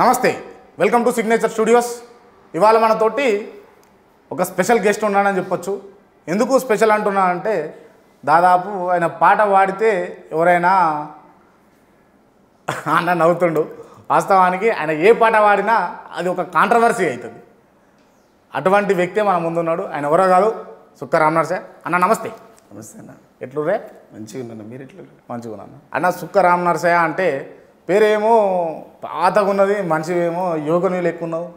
నమస్తే welcome to signature studios ఇవాళ మనతోటి ఒక స్పెషల్ గెస్ట్ ఉన్నాడని చెప్పొచ్చు. ఎందుకు స్పెషల్ అంటున్నానంటే దాదాపు ఆయన పాట పాడితే ఎవరైనా అన్న నవ్వుతుండు. వాస్తవానికి ఆయన ఏ పాట పాడినా అది ఒక కాంట్రవర్సీ అవుతుంది. అటువంటి వ్యక్తే మన ముందున్నాడు. ఆయన ఎవరో కాదు సుక్క రామనర్సే అన్న నమస్తే. నమస్తే అన్న. ఎట్లు రే మంచిగా ఉన్నాను మీరు ఎట్లా? మంచిగా ఉన్నాను అన్న సుక్క రామ్ నరసయ్య అంటే పేరేమో పాతగా ఉన్నది మనిషి ఏమో యోగ నీళ్ళు ఎక్కువ ఉన్నావు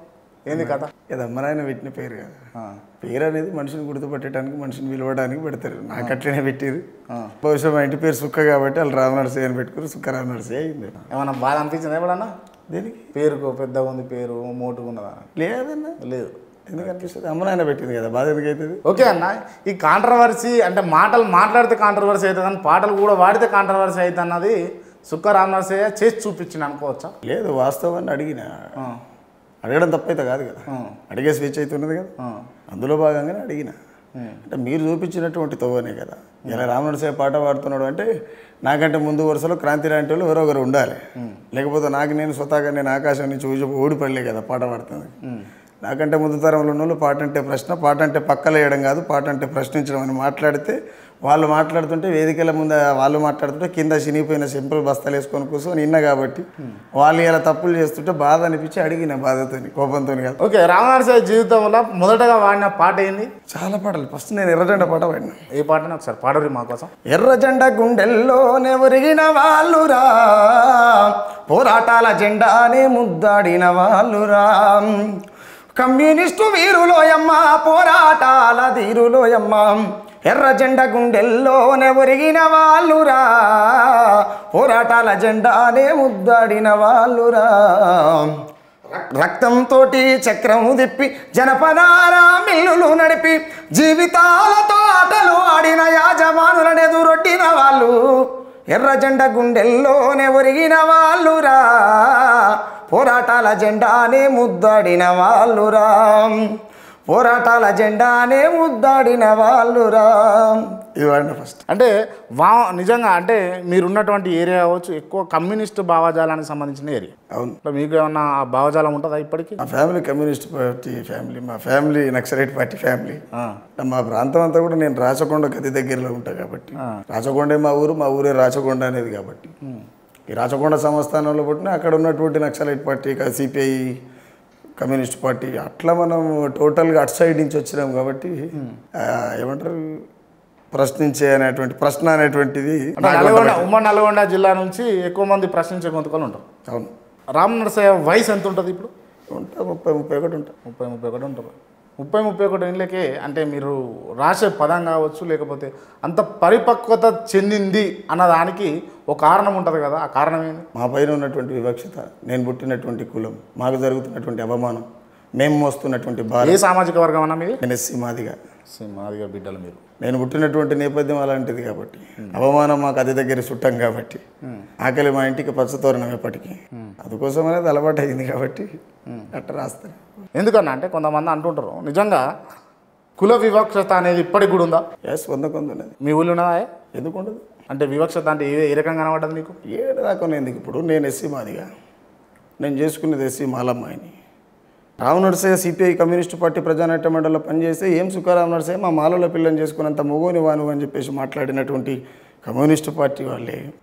ఏంది కథ? ఇది నాయన పెట్టిన పేరు కదా. పేరు అనేది మనిషిని గుర్తుపట్టడానికి మనిషిని పిలవడానికి పెడతారు. నాకు అట్లనే పెట్టారు ఆ. బహుశా మా ఇంటి పేరు సుక్క కాబట్టి వాళ్ళు రామ నరసయ్య అని పెట్టుకుని సుక్క రామ నరసయ్య అయింది. ఏమన్నా బాధ అనిపించింది ఎప్పుడన్నా దేనికి? పేరుకు పెద్దగా ఉంది పేరు మోటుగా ఉన్నదా లేదన్న. లేదు. ఎందుకు అనిపిస్తుంది? అమ్మ నాయన పెట్టింది కదా బాధ ఎందుకు అవుతుంది ఓకే అన్న ఈ కాంట్రవర్సీ అంటే మాటలు మాట్లాడితే కాంట్రవర్సీ అవుతుంది అని పాటలు కూడా వాడితే కాంట్రవర్సీ అవుతుంది అన్నది సుక్క రామ్ నరసయ్య చేసి చూపించింది అనుకోవచ్చా? లేదు వాస్తవాన్ని అడిగిన. అడగడం తప్పైతే కాదు కదా. అడిగే స్వేచ్ఛ అయితే ఉన్నది కదా. అందులో భాగంగానే అడిగిన. అంటే మీరు చూపించినటువంటి తవ్వనే కదా. ఇలా రామనరసయ్య పాట పాడుతున్నాడు అంటే నాకంటే ముందు వరుసలో క్రాంతి లాంటి వాళ్ళు ఎవరో ఒకరు ఉండాలి. లేకపోతే నాకు నేను స్వతహాగా నేను ఆకాశం నుంచి ఊజి ఓడిపడలే కదా పాట పాడుతుంది. నాకంటే ముందు తరంలో ఉన్న వాళ్ళు పాట అంటే ప్రశ్న పాట అంటే పక్కలు వేయడం కాదు పాట అంటే ప్రశ్నించడం అని మాట్లాడితే వాళ్ళు మాట్లాడుతుంటే వేదికల ముందు వాళ్ళు మాట్లాడుతుంటే కింద చినిగిపోయిన సింపుల్ బస్తాలు వేసుకొని కూర్చొని నిన్న కాబట్టి వాళ్ళు ఇలా తప్పులు చేస్తుంటే బాధ అనిపించి అడిగిన బాధతో కోపంతో కాదు. ఓకే నరసయ్య జీవితంలో మొదటగా వాడిన పాట ఏంది? చాలా పాటలు. ఫస్ట్ నేను ఎర్రజెండ పాట పాడినా. ఏ పాటని ఒకసారి పాడరు మా కోసం. ఎర్ర జెండ గుండెల్లోనే ఒరిగిన వాళ్ళురా పోరాటాల జెండానే ముద్దాడిన వాళ్ళురా. కమ్యూనిస్టు వీరులోయమ్మ పోరాటాల ధీరులోయమ్మ. ఎర్ర జెండ గుండెల్లోనే ఒరిగిన వాళ్ళురా. పోరాటాల జెండానే ముద్దాడిన వాళ్ళురా. రక్తంతో చక్రం తిప్పి జనపదార మిల్లులు నడిపి జీవితాలతో ఆటలు ఆడిన యాజమానులను ఎదురొట్టిన వాళ్ళు ఎర్ర జెండ గుండెల్లోనే ఒరిగిన వాళ్ళురా. పోరాటాల జెండానే ముద్దాడిన వాళ్ళురా. పోరాటాల జెండానే ముద్దాడిన వాళ్ళురా. ఇవ్వండి ఫస్ట్ అంటే వా నిజంగా అంటే మీరున్నటువంటి ఏరియా కావచ్చు ఎక్కువ కమ్యూనిస్ట్ భావజాలానికి సంబంధించిన ఏరియా. అవును. మీకు ఏమన్నా ఆ భావజాలం ఉంటుందా ఇప్పటికీ? మా ఫ్యామిలీ కమ్యూనిస్ట్ పార్టీ ఫ్యామిలీ మా ఫ్యామిలీ నక్సలైట్ పార్టీ ఫ్యామిలీ. మా ప్రాంతం అంతా కూడా నేను రాచకొండ గది దగ్గరలో ఉంటా కాబట్టి. రాచకొండే మా ఊరు మా ఊరే రాచకొండ అనేది కాబట్టి. ఈ రాచకొండ సంస్థానంలో పుట్టిన అక్కడ ఉన్నటువంటి Naxalite party CPI communist party. అట్లా మనం టోటల్గా అటు సైడ్ నుంచి వచ్చినాం కాబట్టి ఏమంటారు ప్రశ్నించే అనేటువంటి ప్రశ్న అనేటువంటిది నల్గొండ ఉమ్మడి నల్గొండ జిల్లా నుంచి ఎక్కువ మంది ప్రశ్నించే గొంతుకలు ఉంటారు అవును. రామ్ నరసయ్య వయసు ఎంత ఉంటుంది ఇప్పుడు? ఉంటా ముప్పై ముప్పై ఒకటి ఉంటా. ముప్పై ముప్పై ఒకటి ఉంటుంది. ముప్పై ముప్పై ఒకటి ఏళ్ళకే అంటే మీరు రాసే పదం కావచ్చు లేకపోతే అంత పరిపక్వత చెందింది అన్నదానికి ఒక కారణం ఉంటుంది కదా. ఆ కారణం ఏంది? మా పైన ఉన్నటువంటి వివక్షత నేను పుట్టినటువంటి కులం మాకు జరుగుతున్నటువంటి అవమానం మేము మోస్తున్నటువంటి భారం. ఏ సామాజిక వర్గం అన్నా మీది? నేను ఎస్సీ మాదిగా మాదిగా బిడ్డలు మీరు. నేను పుట్టినటువంటి నేపథ్యం అలాంటిది కాబట్టి అవమానం మాకు అతి దగ్గర చుట్టాం కాబట్టి ఆకలి మా ఇంటికి పచ్చతోరణం ఎప్పటికీ. అందుకోసం అనేది అలవాటు అయింది కాబట్టి అట్ట రాస్తాను. ఎందుకన్నా అంటే కొంతమంది అంటుంటారు నిజంగా కుల వివక్షత అనేది ఇప్పటికి కూడా ఉందా? ఎస్ వంద కొంద ఉన్నది. మీ ఊళ్ళో ఉన్నదా ఎందుకు ఉండదు? అంటే వివక్షత అంటే ఏ ఏ రకంగా కనబడ్డది నీకు? ఏడు దాకా ఎందుకు ఇప్పుడు? నేను ఎస్సీ మాదిగా. నేను చేసుకునేది SC మాలమ్మాయిని. Rao Narasayya CPI communist party Prajanatya మండలిలో పనిచేస్తే ఏం సుఖారాం నరసయ్య మా మాలలో పిల్లని చేసుకున్నంత మొగోని వాను అని చెప్పేసి మాట్లాడినటువంటి కమ్యూనిస్ట్ పార్టీ వాళ్ళే.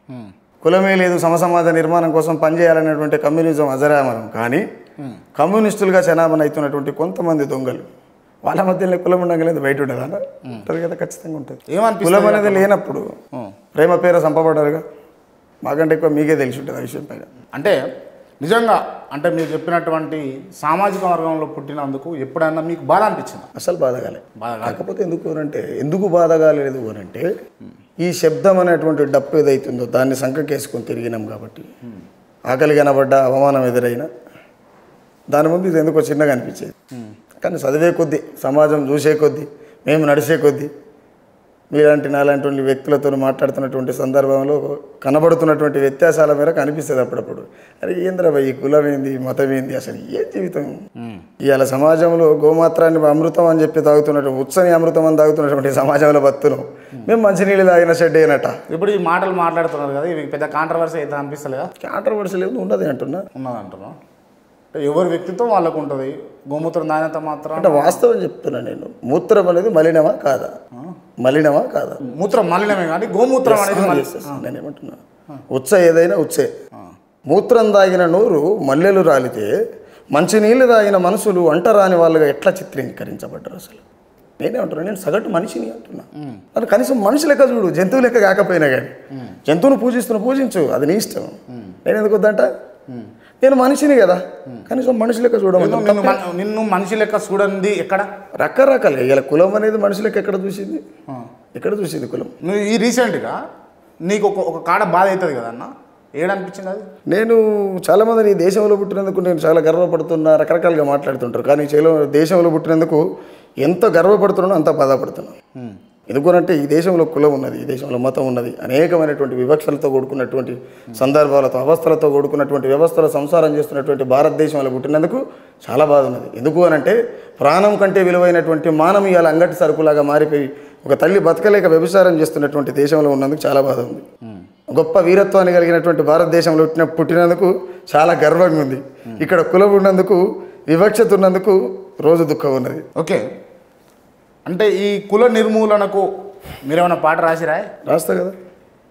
కులమే లేదు సమసమాజ నిర్మాణం కోసం పనిచేయాలనేటువంటి కమ్యూనిజం అజరామరం. కానీ కమ్యూనిస్టులుగా చనామణ అవుతున్నటువంటి కొంతమంది దొంగలు వాళ్ళ మధ్యలో కులం ఉండగలేదు బయట ఉండదా? ఉంటుంది కదా ఖచ్చితంగా ఉంటుంది. ఏమనిపిస్తుంది కులం అనేది లేనప్పుడు ప్రేమ పేర సంపబడ్డారుగా మాకంటే ఎక్కువ మీకే తెలిసి ఉంటుంది ఆ విషయం పైన. అంటే నిజంగా అంటే మీరు చెప్పినటువంటి సామాజిక వర్గంలో పుట్టినందుకు ఎప్పుడైనా మీకు బాధ అనిపించింది? అసలు బాధ కాలే బాధ కాకపోతే ఎందుకు అంటే ఎందుకు బాధ కాలేదు అంటే ఈ శబ్దం అనేటువంటి డప్పు ఏదైతుందో దాన్ని సంకకేసుకొని తిరిగినాం కాబట్టి. ఆకలి కనబడ్డ అవమానం ఎదురైనా దాని ముందు ఇది ఎందుకో చిన్నగా అనిపించేది. కానీ చదివే కొద్దీ సమాజం చూసే కొద్దీ మేము నడిచే కొద్దీ మీలాంటి నాలాంటి వ్యక్తులతో మాట్లాడుతున్నటువంటి సందర్భంలో కనబడుతున్నటువంటి వ్యత్యాసాల మేరకు అనిపిస్తుంది అప్పుడప్పుడు. అరే ఏంద్రా భయ్ ఈ కులం ఏంది మతం ఏంది అసలు ఏ జీవితం? ఇవాళ సమాజంలో గోమాత్రాన్ని అమృతం అని చెప్పి తాగుతున్నటువంటి ఉత్సని అమృతం అని తాగుతున్నటువంటి సమాజంలో బతున్నాం మేము. మంచినీళ్ళు తాగిన షెడ్ అయినట్ట ఇప్పుడు ఈ మాటలు మాట్లాడుతున్నారు కదా ఇవి పెద్ద కాంట్రవర్సీ అయితే అనిపిస్తలేదా? కాంట్రవర్సీ లేదు ఉండదు అంటున్నా ఉన్నది అంటున్నాం. అంటే ఎవరి వ్యక్తిత్వం వాళ్ళకు ఉంటుంది గోమూత్రం నాణ్యత మాత్రం అంటే వాస్తవం చెప్తున్నా నేను. మూత్రం అనేది మలినమా కాదా? మలినమా కాదా? మూత్రం మలినమే కానీ గోమూత్రం అనేది. నేను ఏమంటున్నా ఉచ్చ ఏదైనా ఉచ్చే. మూత్రం తాగిన నోరు మల్లెలు రాలితే మంచినీళ్ళు తాగిన మనుషులు అంటరాని వాళ్ళుగా ఎట్లా చిత్రీకరించబడ్డారు అసలు? నేనే అంటున్నా నేను సగటు మనిషిని అంటున్నా. అది కనీసం మనిషి లెక్క చూడు జంతువు లెక్క కాకపోయినా కానీ జంతువును పూజిస్తున్న పూజించు అది నీ ఇష్టం. నేను ఎందుకు వద్దంట? నేను మనిషిని కదా. కనీసం మనిషి లెక్క చూడమని నిన్ను మన- నిన్ను మనిషి లెక్క చూడండి ఎక్కడ? రకరకాల ఇలా కులం అనేది మనిషి లెక్క ఎక్కడ చూసింది? ఎక్కడ చూసింది కులం? నువ్వు ఈ రీసెంట్గా నీకు ఒక ఒక కాడ బాధ అవుతుంది కదా అన్న? ఏడనిపించింది అది? నేను చాలామంది ఈ దేశంలో పుట్టినందుకు నేను చాలా గర్వపడుతున్నా రకరకాలుగా మాట్లాడుతుంటారు. కానీ చేలో దేశంలో పుట్టినందుకు ఎంత గర్వపడుతున్నానో అంత బాధపడుతున్నాను. ఎందుకనంటే ఈ దేశంలో కులం ఉన్నది ఈ దేశంలో మతం ఉన్నది అనేకమైనటువంటి వివక్షలతో కూడుకున్నటువంటి సందర్భాలతో అవస్థలతో కూడుకున్నటువంటి వ్యవస్థలో సంసారం చేస్తున్నటువంటి భారతదేశంలో పుట్టినందుకు చాలా బాధ ఉన్నది. ఎందుకు అనంటే ప్రాణం కంటే విలువైనటువంటి మానవ ఇవాళ అంగటి సరుకులాగా మారిపోయి ఒక తల్లి బతకలేక వ్యభిచారం చేస్తున్నటువంటి దేశంలో ఉన్నందుకు చాలా బాధ ఉంది. గొప్ప వీరత్వాన్ని కలిగినటువంటి భారతదేశంలో పుట్టిన పుట్టినందుకు చాలా గర్వంగా ఉంది. ఇక్కడ కులం ఉన్నందుకు వివక్షత ఉన్నందుకు రోజు దుఃఖం ఉన్నది. ఓకే. అంటే ఈ కుల నిర్మూలనకు మీరేమైనా పాట రాసిరా? రాస్తా కదా.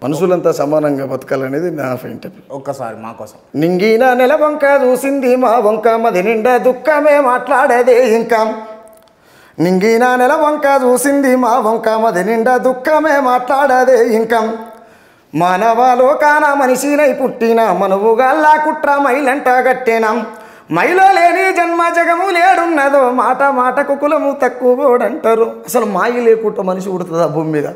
మనుషులంతా సమానంగా బతకాలనేది నా ఫైన్ టెప్ ఒక్కసారి మా కోసం. నింగిన నెల వంక చూసింది మా వంక మది నిండా దుఃఖమే మాట్లాడేదే ఇంకా. నింగిన నెల వంక చూసింది మా వంక మది నిండా దుఃఖమే మాట్లాడేదే ఇంకా. మానవలోకాన మనిషినై పుట్టిన మనువుగల్లా కుట్ర మైలంట గట్టెనం. మైలో లేని జన్మ జగము లేడున్నదో మాట మాటకు కులము తక్కువోడంటారు. అసలు మాయి లేకుండా మనిషి పుడుతుందా భూమి మీద?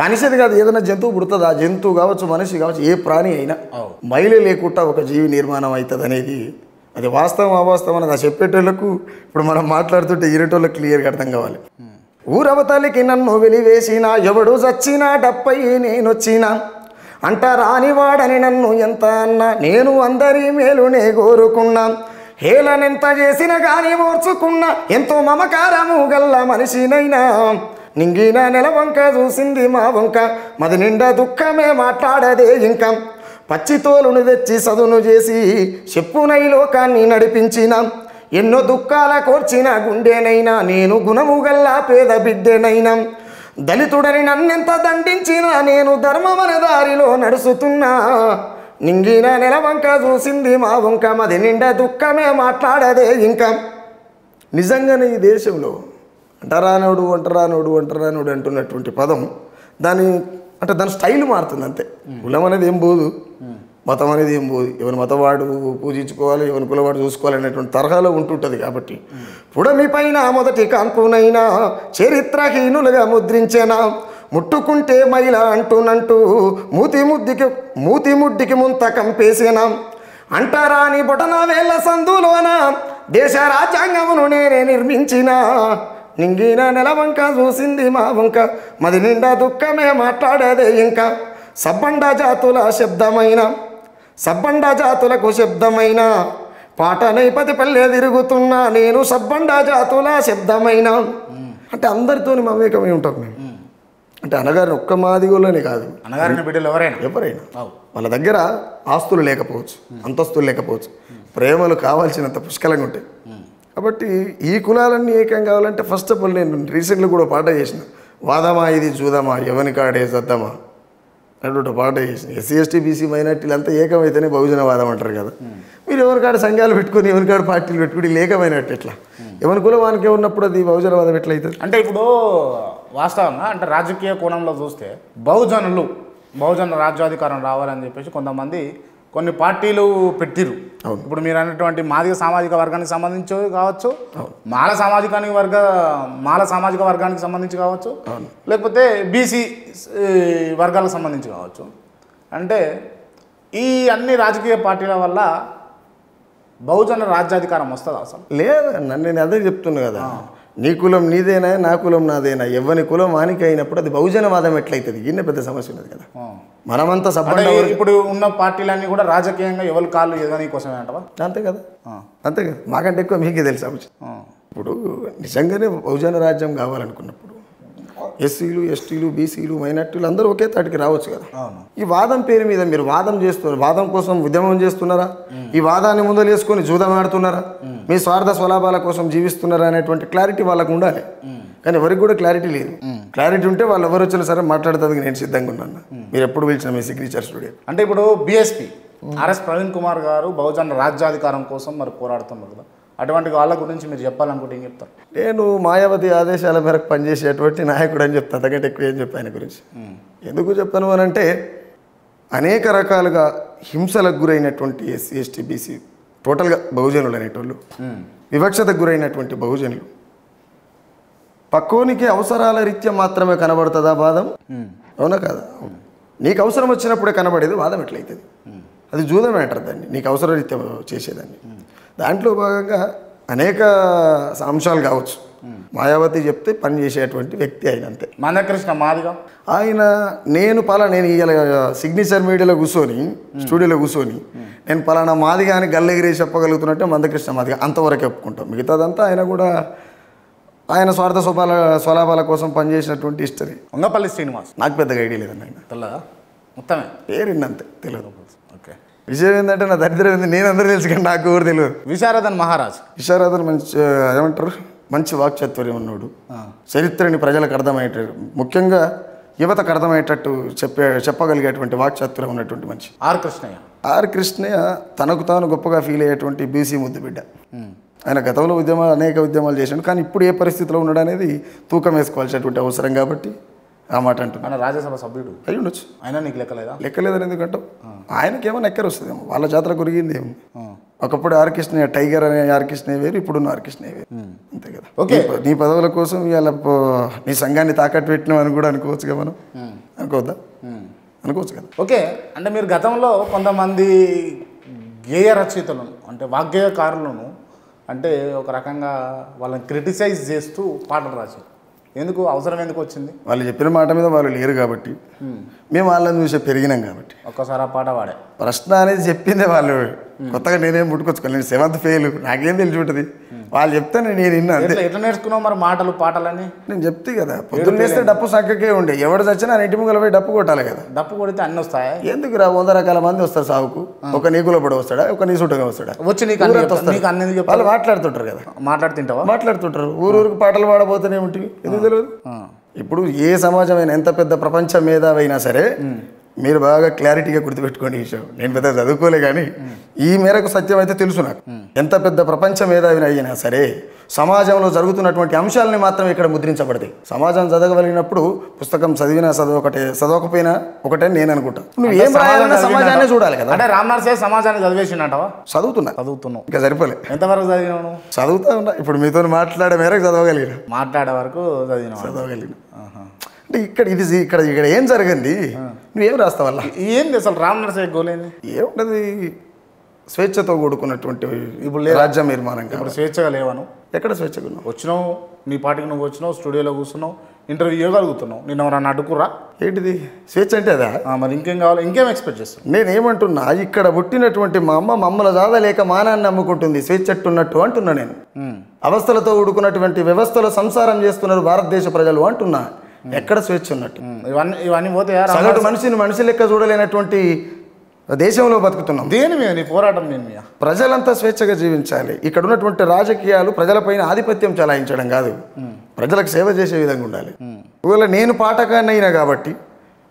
మనిషిది కాదు ఏదైనా జంతువు పుడుతుందా? జంతువు కావచ్చు మనిషి కావచ్చు ఏ ప్రాణి అయినా మైలు లేకుండా ఒక జీవి నిర్మాణం అవుతుంది అనేది అది వాస్తవం అవాస్తవం అనేది ఆ చెప్పేటోళ్ళకు ఇప్పుడు మనం మాట్లాడుతుంటే ఈరేటోళ్ళకి క్లియర్గా అర్థం కావాలి. ఊరవతలికి నన్ను వెలివేసిన ఎవడు చచ్చినా డప్పై నేనొచ్చినా. అంట రానివాడని నన్ను ఎంత అన్నా నేను అందరి మేలునే కోరుకున్నా. హేళనెంత చేసిన కానీ ఓర్చుకున్న ఎంతో మమకారము గల్ల మనిషినైనా. నింగిన నెల వంక చూసింది మా వంక మది నిండా దుఃఖమే మాట్లాడదే ఇంకా. పచ్చితోలును తెచ్చి చదును చేసి చెప్పునై లోకాన్ని నడిపించిన. ఎన్నో దుఃఖాల కోర్చిన గుండెనైనా నేను గుణము గల్లా పేద బిడ్డెనైనా. దళితుడని నన్నెంత దండించినా నేను ధర్మమన దారిలో నడుస్తున్నా. నింగిన నెల వంక చూసింది మా వంక మది నిండా దుఃఖమే మాట్లాడదే ఇంకా. నిజంగానే ఈ దేశంలో అంటరానోడు అంటరానోడు అంటరానోడు అంటున్నటువంటి పదం దాని అంటే దాని స్టైల్ మారుతుంది అంతే. కులం అనేది ఏం పోదు మతం అనేది ఏం పోదు ఎవరి మతవాడు పూజించుకోవాలి ఎవరి కులవాడు చూసుకోవాలి అనేటువంటి తరహాలో ఉంటుంటుంది కాబట్టి. పుడమి పైన మొదటి కాన్పునైనా చరిత్రహీనులుగా ముద్రించేనా ముట్టుకుంటే మైల అంటూనంటూ మూతి ముద్దికి మూతి ముడ్డికి ముంత కంపేసేనా? అంటరాని బొటన వేళ్ళ సందులోన? దేశ రాజ్యాంగమును నేనే నిర్మించిన? నింగిన నెల వంక చూసింది మా వంక మది నిండా దుఃఖమే మాట్లాడేదే ఇంకా. సబ్బండ జాతుల శబ్దమైన? సబ్బండ జాతులకు శబ్దమైన? పాట నైపతి పల్లె తిరుగుతున్నా నేను సబ్బండ జాతుల శబ్దమైన? అంటే అందరితోని మమేకమై ఉంటాం మేము. అంటే అనగారిని ఒక్క మాదిగోళ్ళని కాదు. అన్నగారిని బిడ్డలు ఎవరైనా? ఎవరైనా. వాళ్ళ దగ్గర ఆస్తులు లేకపోవచ్చు అంతస్తులు లేకపోవచ్చు ప్రేమలు కావాల్సినంత పుష్కలంగా ఉంటాయి. కాబట్టి ఈ కులాలన్నీ ఏకం కావాలంటే ఫస్ట్ ఆఫ్ ఆల్ నేను రీసెంట్గా కూడా పాట చేసిన. వాదమా ఇది చూదమా ఎవని కాడే సద్దమా అటువంటి పాట చేసిన. ఎస్సీ ఎస్టీ బీసీ మైనార్టీలు అంతా ఏకమైతేనే బహుజనవాదం అంటారు కదా. మీరు ఎవరికాడ సంఘాలు పెట్టుకొని ఎవరికాడ పార్టీలు పెట్టుకుని లేకమైనట్టు ఎట్లా? ఎవరి కులం వానికే ఉన్నప్పుడు అది బహుజనవాదం ఎట్లయితుంది? అంటే ఇప్పుడు వాస్తవంగా అంటే రాజకీయ కోణంలో చూస్తే బహుజనులు బహుజన రాజ్యాధికారం రావాలని చెప్పేసి కొంతమంది కొన్ని పార్టీలు పెట్టిరు ఇప్పుడు మీరు అన్నటువంటి మాదిగ సామాజిక వర్గానికి సంబంధించి కావచ్చు మాల సామాజికానికి వర్గ మాల సామాజిక వర్గానికి సంబంధించి కావచ్చు లేకపోతే బీసీ వర్గాలకు సంబంధించి కావచ్చు. అంటే ఈ అన్ని రాజకీయ పార్టీల వల్ల బహుజన రాజ్యాధికారం వస్తుందా అసలు? లేదన్న నేను అదే చెప్తున్నా కదా. నీ కులం నీదేనా నా కులం నాదేనా? ఎవరి కులం వానికి అయినప్పుడు అది బహుజనవాదం ఎట్లయితుంది? ఈయన పెద్ద సమస్య ఉన్నది కదా. మనమంతా సబ్బండ ఇప్పుడు ఉన్న పార్టీలన్నీ కూడా రాజకీయంగా ఎవరి కాళ్ళు ఎదగని కోసమే అంటవా? అంతే కదా. అంతే కదా. మాకంటే ఎక్కువ మీకే తెలుసు ఇప్పుడు నిజంగానే బహుజన రాజ్యం కావాలనుకున్నప్పుడు ఎస్సీలు ఎస్టీలు బీసీలు మైనార్టీలు అందరూ ఒకే తాటికి రావచ్చు కదా. ఈ వాదం పేరు మీద మీరు వాదం చేస్తున్నారు. వాదం కోసం ఉద్యమం చేస్తున్నారా? ఈ వాదాన్ని ముందలేసుకొని జూదం ఆడుతున్నారా? మీ స్వార్థ స్వలాభాల కోసం జీవిస్తున్నారా అనేటువంటి క్లారిటీ వాళ్ళకు ఉండాలి. కానీ ఎవరికి కూడా క్లారిటీ లేదు. క్లారిటీ ఉంటే వాళ్ళు ఎవరు వచ్చినా సరే మాట్లాడుతుంది నేను సిద్ధంగా ఉన్నాను. మీరు ఎప్పుడు పిలిచిన మీ సిగ్నేచర్ స్టూడియో అంటే ఇప్పుడు బీఎస్పీ ఆర్ఎస్ ప్రవీణ్ కుమార్ గారు బహుజన రాజ్యాధికారం కోసం మరి పోరాడుతున్నారు కదా. అటువంటి వాళ్ళ గురించి మీరు చెప్పాలనుకుంటే ఏం చెప్తారు? నేను మాయావతి ఆదేశాల మేరకు పనిచేసేటువంటి నాయకుడు అని చెప్తాను. అంతకంటే ఎక్కువ ఏం చెప్పాను ఆయన గురించి. ఎందుకు చెప్తాను అని అంటే అనేక రకాలుగా హింసలకు గురైనటువంటి ఎస్సీ ఎస్టీ బీసీ టోటల్గా బహుజనులు అనేటోళ్ళు వివక్షతకు గురైనటువంటి బహుజనులు. పక్కోనికి అవసరాల రీత్యా మాత్రమే కనబడుతుందా వాదం అవునా కదా? నీకు అవసరం వచ్చినప్పుడే కనబడేది వాదం ఎట్లయితుంది? అది జూదం అంటారు దాన్ని. నీకు అవసర రీత్యా చేసేదాన్ని. దాంట్లో భాగంగా అనేక అంశాలు కావచ్చు. మాయావతి చెప్తే పని చేసేటువంటి వ్యక్తి ఆయన అంతే. మందకృష్ణ మాదిగా. ఆయన నేను పలా నేను ఇవాళ సిగ్నేచర్ మీడియాలో కూర్చొని స్టూడియోలో కూర్చొని నేను పలానా మాదిగా అని గల్లెగిరి చెప్పగలుగుతున్నట్టే మందకృష్ణ మాదిగా అంతవరకు చెప్పుకుంటాం మిగతాదంతా ఆయన కూడా ఆయన స్వార్థ స్వభాల స్వలాభాల కోసం పనిచేసినటువంటి హిస్టరీ. ఉంగపల్లి శ్రీనివాస్. నాకు పెద్దగా ఐడియా లేదండి ఆయన. తెల్లదా? మొత్తమే? పేరు అంతే తెలియదు విషయం ఏంటంటే నా దరిద్రం ఏంది? నేను అందరూ తెలుసు కానీ నాకు ఎవరు తెలియదు. విశారదన్ మహారాజ్. విశారదన్ మంచి ఏమంటారు? మంచి వాక్చాతుర్యం ఉన్నాడు. చరిత్రని ప్రజలకు అర్థమయ్యేటట్టు ముఖ్యంగా యువతకు అర్థమయ్యేటట్టు చెప్పే చెప్పగలిగేటువంటి వాక్చాతుర్యం ఉన్నటువంటి మనిషి. ఆర్ కృష్ణయ్య. ఆర్ కృష్ణయ్య తనకు తాను గొప్పగా ఫీల్ అయ్యేటువంటి బీసీ ముద్దు బిడ్డ ఆయన గతంలో ఉద్యమాలు అనేక ఉద్యమాలు చేశాడు కానీ ఇప్పుడు ఏ పరిస్థితిలో ఉన్నాడు అనేది తూకం వేసుకోవాల్సినటువంటి అవసరం కాబట్టి ఆ మాట ఆయన రాజ్యసభ సభ్యుడు. అయి ఉండొచ్చు. అయినా నీకు లెక్కలేదా? లెక్కలేదని ఎందుకంటాం ఆయనకేమో నెక్కర వస్తుందేమో వాళ్ళ జాతర కొరిగింది ఏమో. ఒకప్పుడు ఆర్ కృష్ణయ్య టైగర్ అనే ఆర్ కృష్ణయ్య వేరు ఇప్పుడున్న ఆర్ కృష్ణయ్య వేరు. అంతే కదా. ఓకే. నీ పదవుల కోసం ఇవాళ నీ సంఘాన్ని తాకట్టు పెట్టినాం అని కూడా అనుకోవచ్చుగా మనం. అనుకోవద్దా? అనుకోవచ్చు కదా. ఓకే. అంటే మీరు గతంలో కొంతమంది గేయ రచయితలను అంటే వాగ్గేయకారులను అంటే ఒక రకంగా వాళ్ళని క్రిటిసైజ్ చేస్తూ పాటలు రాశారు. ఎందుకు? అవసరం ఎందుకు వచ్చింది? వాళ్ళు చెప్పిన మాట మీద వాళ్ళు లేరు కాబట్టి. మేము వాళ్ళని చూసే పెరిగినాం కాబట్టి. ఒక్కసారి ఆ పాట వాడే ప్రశ్న అనేది చెప్పిందే వాళ్ళు. కొత్తగా నేనేం పుట్టుకొచ్చుకోలేదు నేను సెవెంత్ ఫెయిల్ నాకేం తెలిసి ఉంటుంది? వాళ్ళు చెప్తే నేను విన్నా ఎట్లా నేర్చుకున్నావు మరి మాటలు పాటలని? నేను చెప్తే కదా పొద్దున్న లేస్తే డప్పు సంఖ్యకే ఉండే. ఎవడు చచ్చినా ఇంటి ముంగల పోయి డప్పు కొట్టాలి కదా. డప్పు కొడితే అన్ని వస్తాయా? ఎందుకు రా వంద రకాల మంది వస్తారు సాగుకు ఒక నీకులో పడి వస్తాడా? ఒక నీ సుట్టుగా వస్తాడా? వచ్చి నీకు అన్ని వాళ్ళు మాట్లాడుతుంటారు కదా. మాట్లాడుతుంటావా? మాట్లాడుతుంటారు. ఊరూరికి పాటలు పాడబోతూనే ఉంటుంది ఎందుకు తెలియదు? ఇప్పుడు ఏ సమాజమైనా ఎంత పెద్ద ప్రపంచ మేధావైనా సరే మీరు బాగా క్లారిటీగా గుర్తుపెట్టుకోండి ఈ విషయం నేను పెద్ద చదువుకోలే కానీ ఈ మేరకు సత్యం అయితే తెలుసు నాకు. ఎంత పెద్ద ప్రపంచ మేధావిని అయినా సరే సమాజంలో జరుగుతున్నటువంటి అంశాలని మాత్రం ఇక్కడ ముద్రించబడతాయి. సమాజం చదవగలిగినప్పుడు పుస్తకం చదివినా చదవకటే చదవకపోయినా ఒకటే నేను అనుకుంటా. నువ్వు ఏం రాయాలన్నా సమాజాన్ని చూడాలి కదా. అంటే రామ్ నరసయ్య సమాజాన్ని చదివేసిండటవా? చదువుతున్నా. చదువుతున్నావు. ఇంకా సరిపోలే. ఎంతవరకు చదివినావు చదువుతా ఉన్నా. ఇప్పుడు మీతో మాట్లాడే మేరకు చదవగలిగిన. మాట్లాడే వరకు చదివినావు చదవగలిగిన. అంటే ఇక్కడ ఇది ఇక్కడ ఇక్కడ ఏం జరిగింది? నువ్వేం రాస్తావు వల్ల ఏంది అసలు రామ్ నరసయ్య గోలేంది ఏముంటది స్వేచ్ఛతో కూడుకున్నటువంటి ఇప్పుడు రాజ్య నిర్మాణం ఇప్పుడు స్వేచ్ఛగా లేవను ఎక్కడ స్వేచ్ఛగా వచ్చినావు నీ పాటికి నువ్వు వచ్చినావు స్టూడియోలో కూర్చున్నావు ఇంటర్వ్యూ ఇవ్వగలుగుతున్నావు. నిన్న ఎవరన్నా అడ్డుకురా ఏంటిది? స్వేచ్ఛ అంటే అదా? మరి ఇంకేం కావాలి? ఇంకేం ఎక్స్పెక్ట్ చేస్తావు? నేనేమంటున్నా ఇక్కడ పుట్టినటువంటి మా అమ్మ మమ్మల జాదలేక మానాన్ని నమ్ముకుంటుంది. స్వేచ్ఛట్టున్నట్టు అంటున్నా నేను. అవస్థలతో కూడుకున్నటువంటి వ్యవస్థలో సంసారం చేస్తున్నారు భారతదేశ ప్రజలు అంటున్నా. ఎక్కడ స్వేచ్ఛ ఉన్నట్టు. ఇవన్నీ ఇవన్నీ రామ్ సగటు మనిషిని మనిషి లెక్క చూడలేనటువంటి దేశంలో బతుకుతున్నాం. దేని మీద? నీ పోరాటం దేని మీద? ప్రజలంతా స్వేచ్ఛగా జీవించాలి. ఇక్కడ ఉన్నటువంటి రాజకీయాలు ప్రజలపైన ఆధిపత్యం చలాయించడం కాదు. ప్రజలకు సేవ చేసే విధంగా ఉండాలి. ఒకవేళ నేను పాఠకాన్ని అయినా కాబట్టి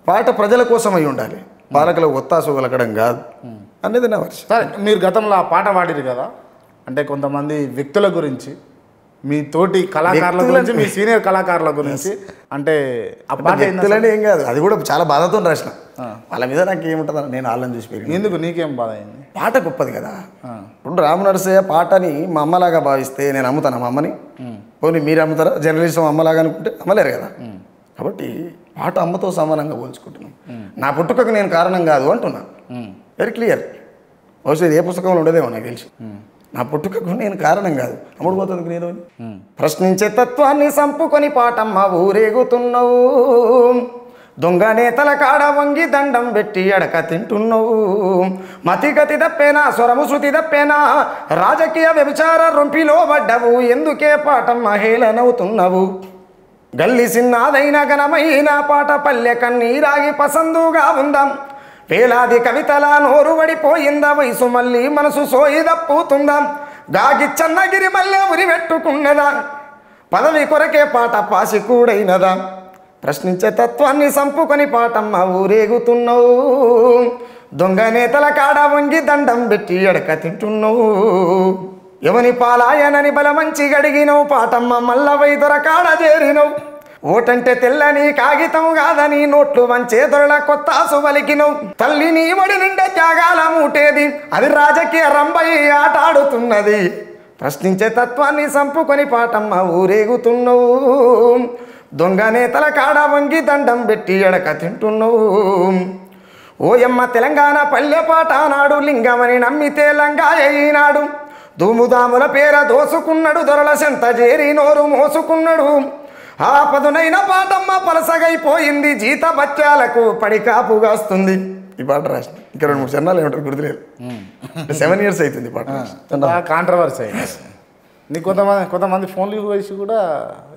పాట ప్రజల కోసం అయి ఉండాలి పాలకులకు ఒత్తాసు కలగడం కాదు. అనేది నా వర్షం. సరే మీరు గతంలో ఆ పాట పాడిరు కదా? అంటే కొంతమంది వ్యక్తుల గురించి. మీ తోటి కళాకారుల గురించి మీ సీనియర్ కళాకారుల గురించి అంటే? వ్యక్తులనే ఏం కాదు. అది కూడా చాలా బాధతో రాసిన. వాళ్ళ మీద నాకు ఏముంటుంది నేను వాళ్ళని చూసి పెరిగింది ఎందుకు? నీకేం బాధ అయింది? పాట గొప్పది కదా. ఇప్పుడు రామ నరసయ్య పాటని మా అమ్మలాగా భావిస్తే నేను అమ్ముతాను మా అమ్మని? పోనీ మీరు అమ్ముతారా? జర్నలిజం అమ్మలాగా అనుకుంటే అమ్మలేరు కదా. కాబట్టి పాట అమ్మతో సమానంగా పోల్చుకుంటున్నాం. నా పుట్టుకకు నేను కారణం కాదు అంటున్నా. వెరీ క్లియర్ బహుశా ఏ పుస్తకంలో ఉండదేమో నాకు తెలిసి. నా పుట్టుకకు నేను కారణం కాదు. అమ్ముడు పోతుంది నేను. ప్రశ్నించే తత్వాన్ని సంపుకొని పాటమ్మ ఊరేగుతున్నావు. దొంగ నేతల కాడ వంగి దండం పెట్టి అడక తింటున్నావు. మతిగతి తప్పేనా స్వరము శృతి తప్పేనా రాజకీయ వ్యభిచార రొంపిలో పడ్డవు ఎందుకే పాటమ్మ హేళనవుతున్నావు? గల్లి సిన్నాదైన ఘనమైన పాట పల్లె కన్నీరాగి పసందుగా ఉందాం. వేలాది కవితల నోరు పడిపోయిందా వయసు మళ్ళీ మనసు సోయిదప్పుతుందా. గాగి చన్నగిరి మల్లె ఉరి పెట్టుకున్నదా పదవి కొరకే పాట పాసి కూడైనదా. ప్రశ్నించే తత్వాన్ని సంపుకొని పాటమ్మ ఊరేగుతున్నావు. దొంగ నేతల కాడ వంగి దండం పెట్టి ఎడక తింటున్నావు. ఎవని పాలాయనని బలమంచి గడిగినవు పాటమ్మ మల్ల దొరకాడ చేరినవు. ఓటంటే తెల్లని కాగితం కాదని నోట్లు వంచే దొరల కొత్త సువలికినవు తల్లి నీ ఒడి నిండా త్యాగాల మూటేది. అది రాజకీయ రంబయి ఆట ఆడుతున్నది. ప్రశ్నించే తత్వాన్ని సంపుకొని పాటమ్మ ఊరేగుతున్నావు. దొంగ నేతల కాడ వంగి దండం పెట్టి ఎడక తింటున్నావు. ఓయమ్మ తెలంగాణ పల్లె పాట నాడు లింగమని నమ్మితే లంగా అయినాడు ధూముదాముల పేర దోసుకున్నాడు దొరల సెంత చేరి నోరు మోసుకున్నాడు. ఆ పదునైన పాటమ్మ పలసగైపోయింది జీత బత్యాలకు పడికాపుగా వస్తుంది ఈ పాట రాసిన. ఇంకా రెండు మూడు చరణాలు ఏమంటారు గుర్తులేదు. సెవెన్ ఇయర్స్ అవుతుంది పాట రాసి. కాంట్రవర్సీ అయింది నీకు కొంతమంది కొంతమంది ఫోన్లు వేసి కూడా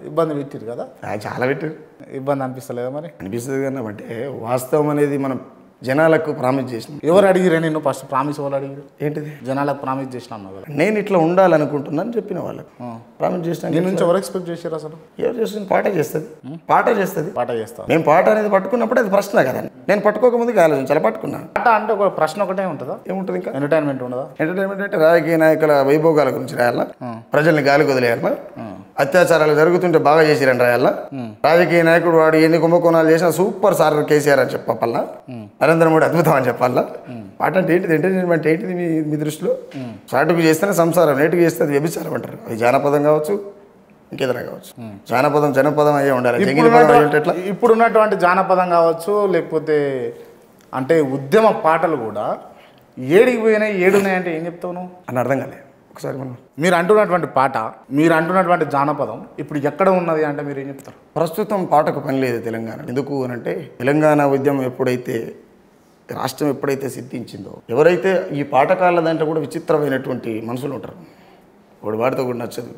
ఇబ్బంది పెట్టారు కదా? చాలా పెట్టారు ఇబ్బంది అనిపిస్తలేదా మరి? అనిపిస్తుంది కానీ అంటే వాస్తవం అనేది మనం జనాలకు ప్రామిస్ చేసినాం. ఎవరు అడిగిరే నిన్ను ఫస్ట్ ప్రామిస్ వాళ్ళు అడిగిరు ఏంటిది? జనాలకు ప్రామిస్ చేసిన నేను ఇట్లా ఉండాలనుకుంటున్నాను చెప్పిన వాళ్ళకు ప్రామిస్ చేసిన నీ నుంచి ఎవరు ఎక్స్పెక్ట్ చేశారు అసలు? ఎవరు చేస్తుంది? పాట చేస్తుంది. పాట చేస్తుంది. పాట చేస్తావు. నేను పాట అనేది పట్టుకున్నప్పుడు అది ప్రశ్న కదా. నేను పట్టుకోకముందుకు ఆలోచించాలి పట్టుకున్నా. పాట అంటే ఒక ప్రశ్న ఒకటే ఉంటుందా? ఏముంటుంది ఇంకా? ఎంటర్టైన్మెంట్ ఉండదా? ఎంటర్టైన్మెంట్ అంటే రాజకీయ నాయకుల వైభోగాల గురించి రాయాలా? ప్రజల్ని గాలికి వదిలేయాలా? అత్యాచారాలు జరుగుతుంటే బాగా చేసిరని రాయాలా రాజకీయ నాయకుడు వాడు ఎన్ని కుంభకోణాలు చేసినా సూపర్ సార్ కేసీఆర్ అని చెప్పాలా నరేంద్ర మోడీ అద్భుతం అని చెప్పాలా పాట అంటే ఏంటిది? ఎంటర్టైన్మెంట్ ఏంటిది మీ మీ దృష్టిలో? సాటుకు చేస్తేనే సంసారం నేటుకు చేస్తే అది వ్యభిచారం అంటారు. అది జానపదం కావచ్చు ఇంకేదైనా కావచ్చు. జానపదం జనపదం అయ్యే ఉండాలి. జంగిలి పదం అయ్యి ఉంటే ఎట్లా ఇప్పుడు ఉన్నటువంటి జానపదం కావచ్చు లేకపోతే అంటే ఉద్యమ పాటలు కూడా ఏడికి పోయినాయి ఏడున్నాయి అంటే ఏం చెప్తావు నువ్వు? అని అర్థం కాలే ఒకసారి మనం మీరు అంటున్నటువంటి పాట మీరు అంటున్నటువంటి జానపదం ఇప్పుడు ఎక్కడ ఉన్నది అంటే మీరు ఏం చెప్తారు? ప్రస్తుతం పాటకు పని లేదు తెలంగాణ. ఎందుకు అని అంటే తెలంగాణ ఉద్యమం ఎప్పుడైతే రాష్ట్రం ఎప్పుడైతే సిద్ధించిందో ఎవరైతే ఈ పాటకాల దాంట్లో కూడా విచిత్రమైనటువంటి మనుషులు ఉంటారు. వాడు వాడితో కూడా నచ్చదు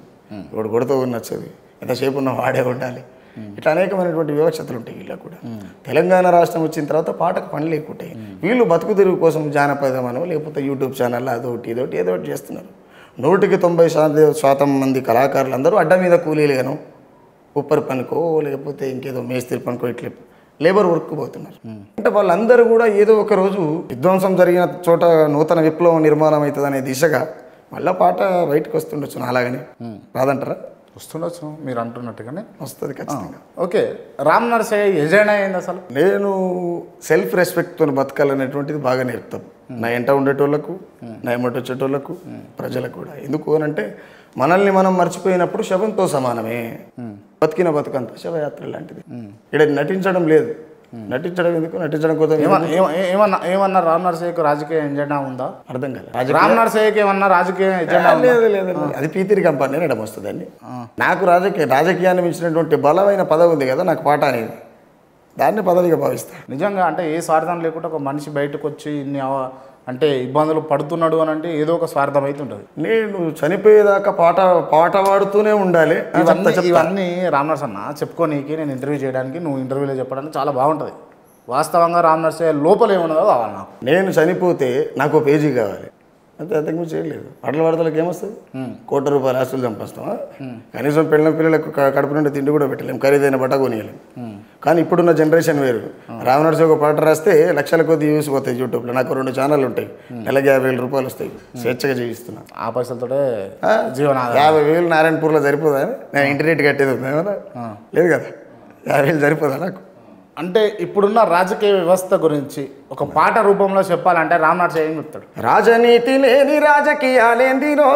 వాడు గొడతో కూడా నచ్చదు ఎంతసేపు ఉన్న వాడే ఉండాలి. ఇట్లా అనేకమైనటువంటి వివక్షతలు ఉంటాయి వీళ్ళకి కూడా. తెలంగాణ రాష్ట్రం వచ్చిన తర్వాత పాటకు పని లేకుంటాయి వీళ్ళు బతుకు తెరుగు కోసం జానపదం అనో లేకపోతే యూట్యూబ్ ఛానల్ అదొకటి ఇదొకటి ఏదో ఒకటి చేస్తున్నారు. నూటికి తొంభై శాతం శాతం మంది కళాకారులు అందరూ అడ్డ మీద కూలీలుగాను ఉప్పరి పనికో లేకపోతే ఇంకేదో మేస్త్రి పనికో ఇట్లా లేబర్ వర్క్ పోతున్నారు. అంటే వాళ్ళందరూ కూడా ఏదో ఒక రోజు విధ్వంసం జరిగిన చోట నూతన విప్లవం నిర్మాణం అవుతుంది అనే దిశగా మళ్ళీ పాట బయటకు వస్తుండొచ్చు అలాగనే రాదంటారా? వస్తుండొచ్చు మీరు అంటున్నట్టుగానే. వస్తుంది ఖచ్చితంగా. ఓకే. రామ్ నరసయ్య ఎజెండా అయింది అసలు? నేను సెల్ఫ్ రెస్పెక్ట్తో బతకాలనేటువంటిది బాగా నేర్పుతాం. నా ఎంట ఉండేటోళ్ళకు నా ఎమ్మటి వచ్చేటోళ్ళకు ప్రజలకు కూడా. ఎందుకు అని అంటే మనల్ని మనం మర్చిపోయినప్పుడు శవంతో సమానమే. బతికిన బతుకంత శవయాత్ర లాంటిది. ఇక్కడ నటించడం లేదు. నటించడం ఎందుకు? నటించడం కోసం ఏమన్నా ఏమ- ఏమన్నా రామ్ నరసయ్యకు రాజకీయ ఎజెండా ఉందా? అర్థం కాలేదు రామ్ నరసయ్యకి ఏమన్నా రాజకీయ ఎజెండా లేదు లేదు. అది పీతిరి కంపెనీ అనడం వస్తుందండి. నాకు రాజకీయ రాజకీయాన్ని మించినటువంటి బలమైన పదవి ఉంది కదా నాకు పాట అనేది. దాన్ని పదవిగా భావిస్తా. నిజంగా అంటే ఏ స్వార్థం లేకుండా ఒక మనిషి బయటకు వచ్చి ఇన్ని అంటే ఇబ్బందులు పడుతున్నాడు అని అంటే ఏదో ఒక స్వార్థం అయితే ఉంటుంది. నేను చనిపోయేదాకా పాట పాట పాడుతూనే ఉండాలి ఇవన్నీ చెప్తా. ఇవన్నీ రామ్ నరసన్న చెప్పుకోనీకి నేను ఇంటర్వ్యూ చేయడానికి నువ్వు ఇంటర్వ్యూలో చెప్పడానికి చాలా బాగుంటుంది. వాస్తవంగా రామ్ నరసయ్య లోపల ఏమున్నదో కావాలి నాకు. నేను చనిపోతే నాకు పేజీ కావాలి. అంతే అంతకు చేయలేదు పాటల వార్తలకు ఏమొస్తుంది? కోటి రూపాయలు ఆస్తులు చంపేస్తామా? కనీసం పిల్లల పిల్లలకు కడుపు నుండి తిండి కూడా పెట్టలేం. ఖరీదైన బట్ట కొనియలేం. కానీ ఇప్పుడున్న జనరేషన్ వేరు. రామనర్సి ఒక పాట రాస్తే లక్షల కొద్ది వ్యూస్ పోతాయి యూట్యూబ్లో. నాకు రెండు ఛానళ్ళు ఉంటాయి. నెలకి యాభై వేల రూపాయలు వస్తాయి. స్వేచ్ఛగా జీవిస్తున్నా. ఆ జీవనాధారం. యాభై వేలు నారాయణపూర్లో సరిపోదా? నేను ఇంటర్నెట్ కట్టేది ఏమన్నా లేదు కదా. యాభై వేలు సరిపోదా నాకు? అంటే ఇప్పుడున్న రాజకీయ వ్యవస్థ గురించి ఒక పాట రూపంలో చెప్పాలంటే రామ్ నరసయ్య ఏం చెప్తాడు? రాజనీతి లేని రాజకీయాలేందిరో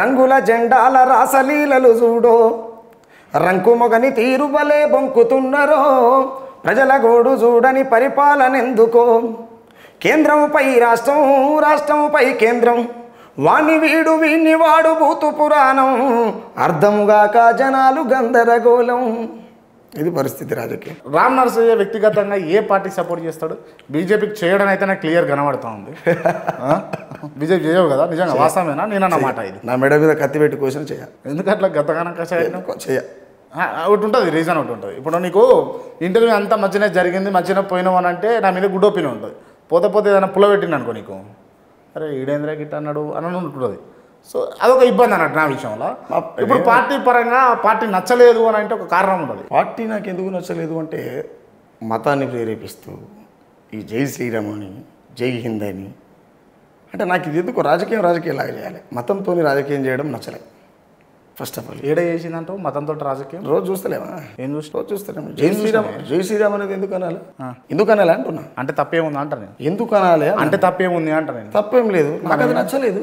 రంగుల జెండాల రాసలీలలు చూడో రంకుమొగని తీరుబలే బొంకుతున్నరో ప్రజల గోడు చూడని పరిపాలనెందుకో? కేంద్రంపై రాష్ట్రం రాష్ట్రంపై కేంద్రం వాణ్ణి వీడు వీణ్ణి వాడు భూతు పురాణం అర్థంగాక జనాలు గందరగోళం. ఇది పరిస్థితి రాజకీయం. రామ్ నరసయ్య వ్యక్తిగతంగా ఏ పార్టీకి సపోర్ట్ చేస్తాడు? బీజేపీకి చేయడం అయితే నాకు క్లియర్ కనబడతా ఉంది? బీజేపీ చేయవు కదా? నిజంగా వాస్తవమేనా? నేనన్న మాట ఇది. నా మెడ మీద కత్తి పెట్టి కోసం చేయాలి ఎందుకు అట్లా గతగానం కషాయం? చేయ. ఒకటి ఉంటుంది రీజన్ ఒకటి ఉంటుంది. ఇప్పుడు నీకు ఇంటర్వ్యూ అంతా మంచిగా జరిగింది మంచిగా పోయినావు అని అంటే నా మీద గుడ్ ఒపీనియన్ ఉంటుంది. పోతే పోతే ఏదైనా పుల్ల పెట్టింది అనుకో నీకు. అరే ఈడేంద్ర గిట్ట అన్నాడు అని ఉంటుంది సో అదొక ఇబ్బంది అన్నట్టు నా విషయంలో. ఇప్పుడు పార్టీ పరంగా పార్టీ నచ్చలేదు అని అంటే ఒక కారణం ఉంటుంది. పార్టీ నాకు ఎందుకు నచ్చలేదు అంటే మతాన్ని ప్రేరేపిస్తూ ఈ జై శ్రీరామ్ అని జై హింద్ అని. అంటే నాకు ఇది ఎందుకు రాజకీయం రాజకీయంలాగా చేయాలి? మతంతో రాజకీయం చేయడం నచ్చలేదు ఫస్ట్ ఆఫ్ ఆల్ ఏడ చేసిందంటూ మతంతో రాజకీయం? రోజు చూస్తలేమా? ఏం చూసి రోజు చూస్తలేము? జై శ్రీరామ్ జై శ్రీరామ్ అనేది ఎందుకు అనాలి? ఎందుకు అనాలి అంటున్నా? అంటే తప్పేముంది అంట నేను. ఎందుకు అనాలి అని అంటే తప్పేముంది అంట నేను. తప్పేం లేదు. నాకు అది నచ్చలేదు.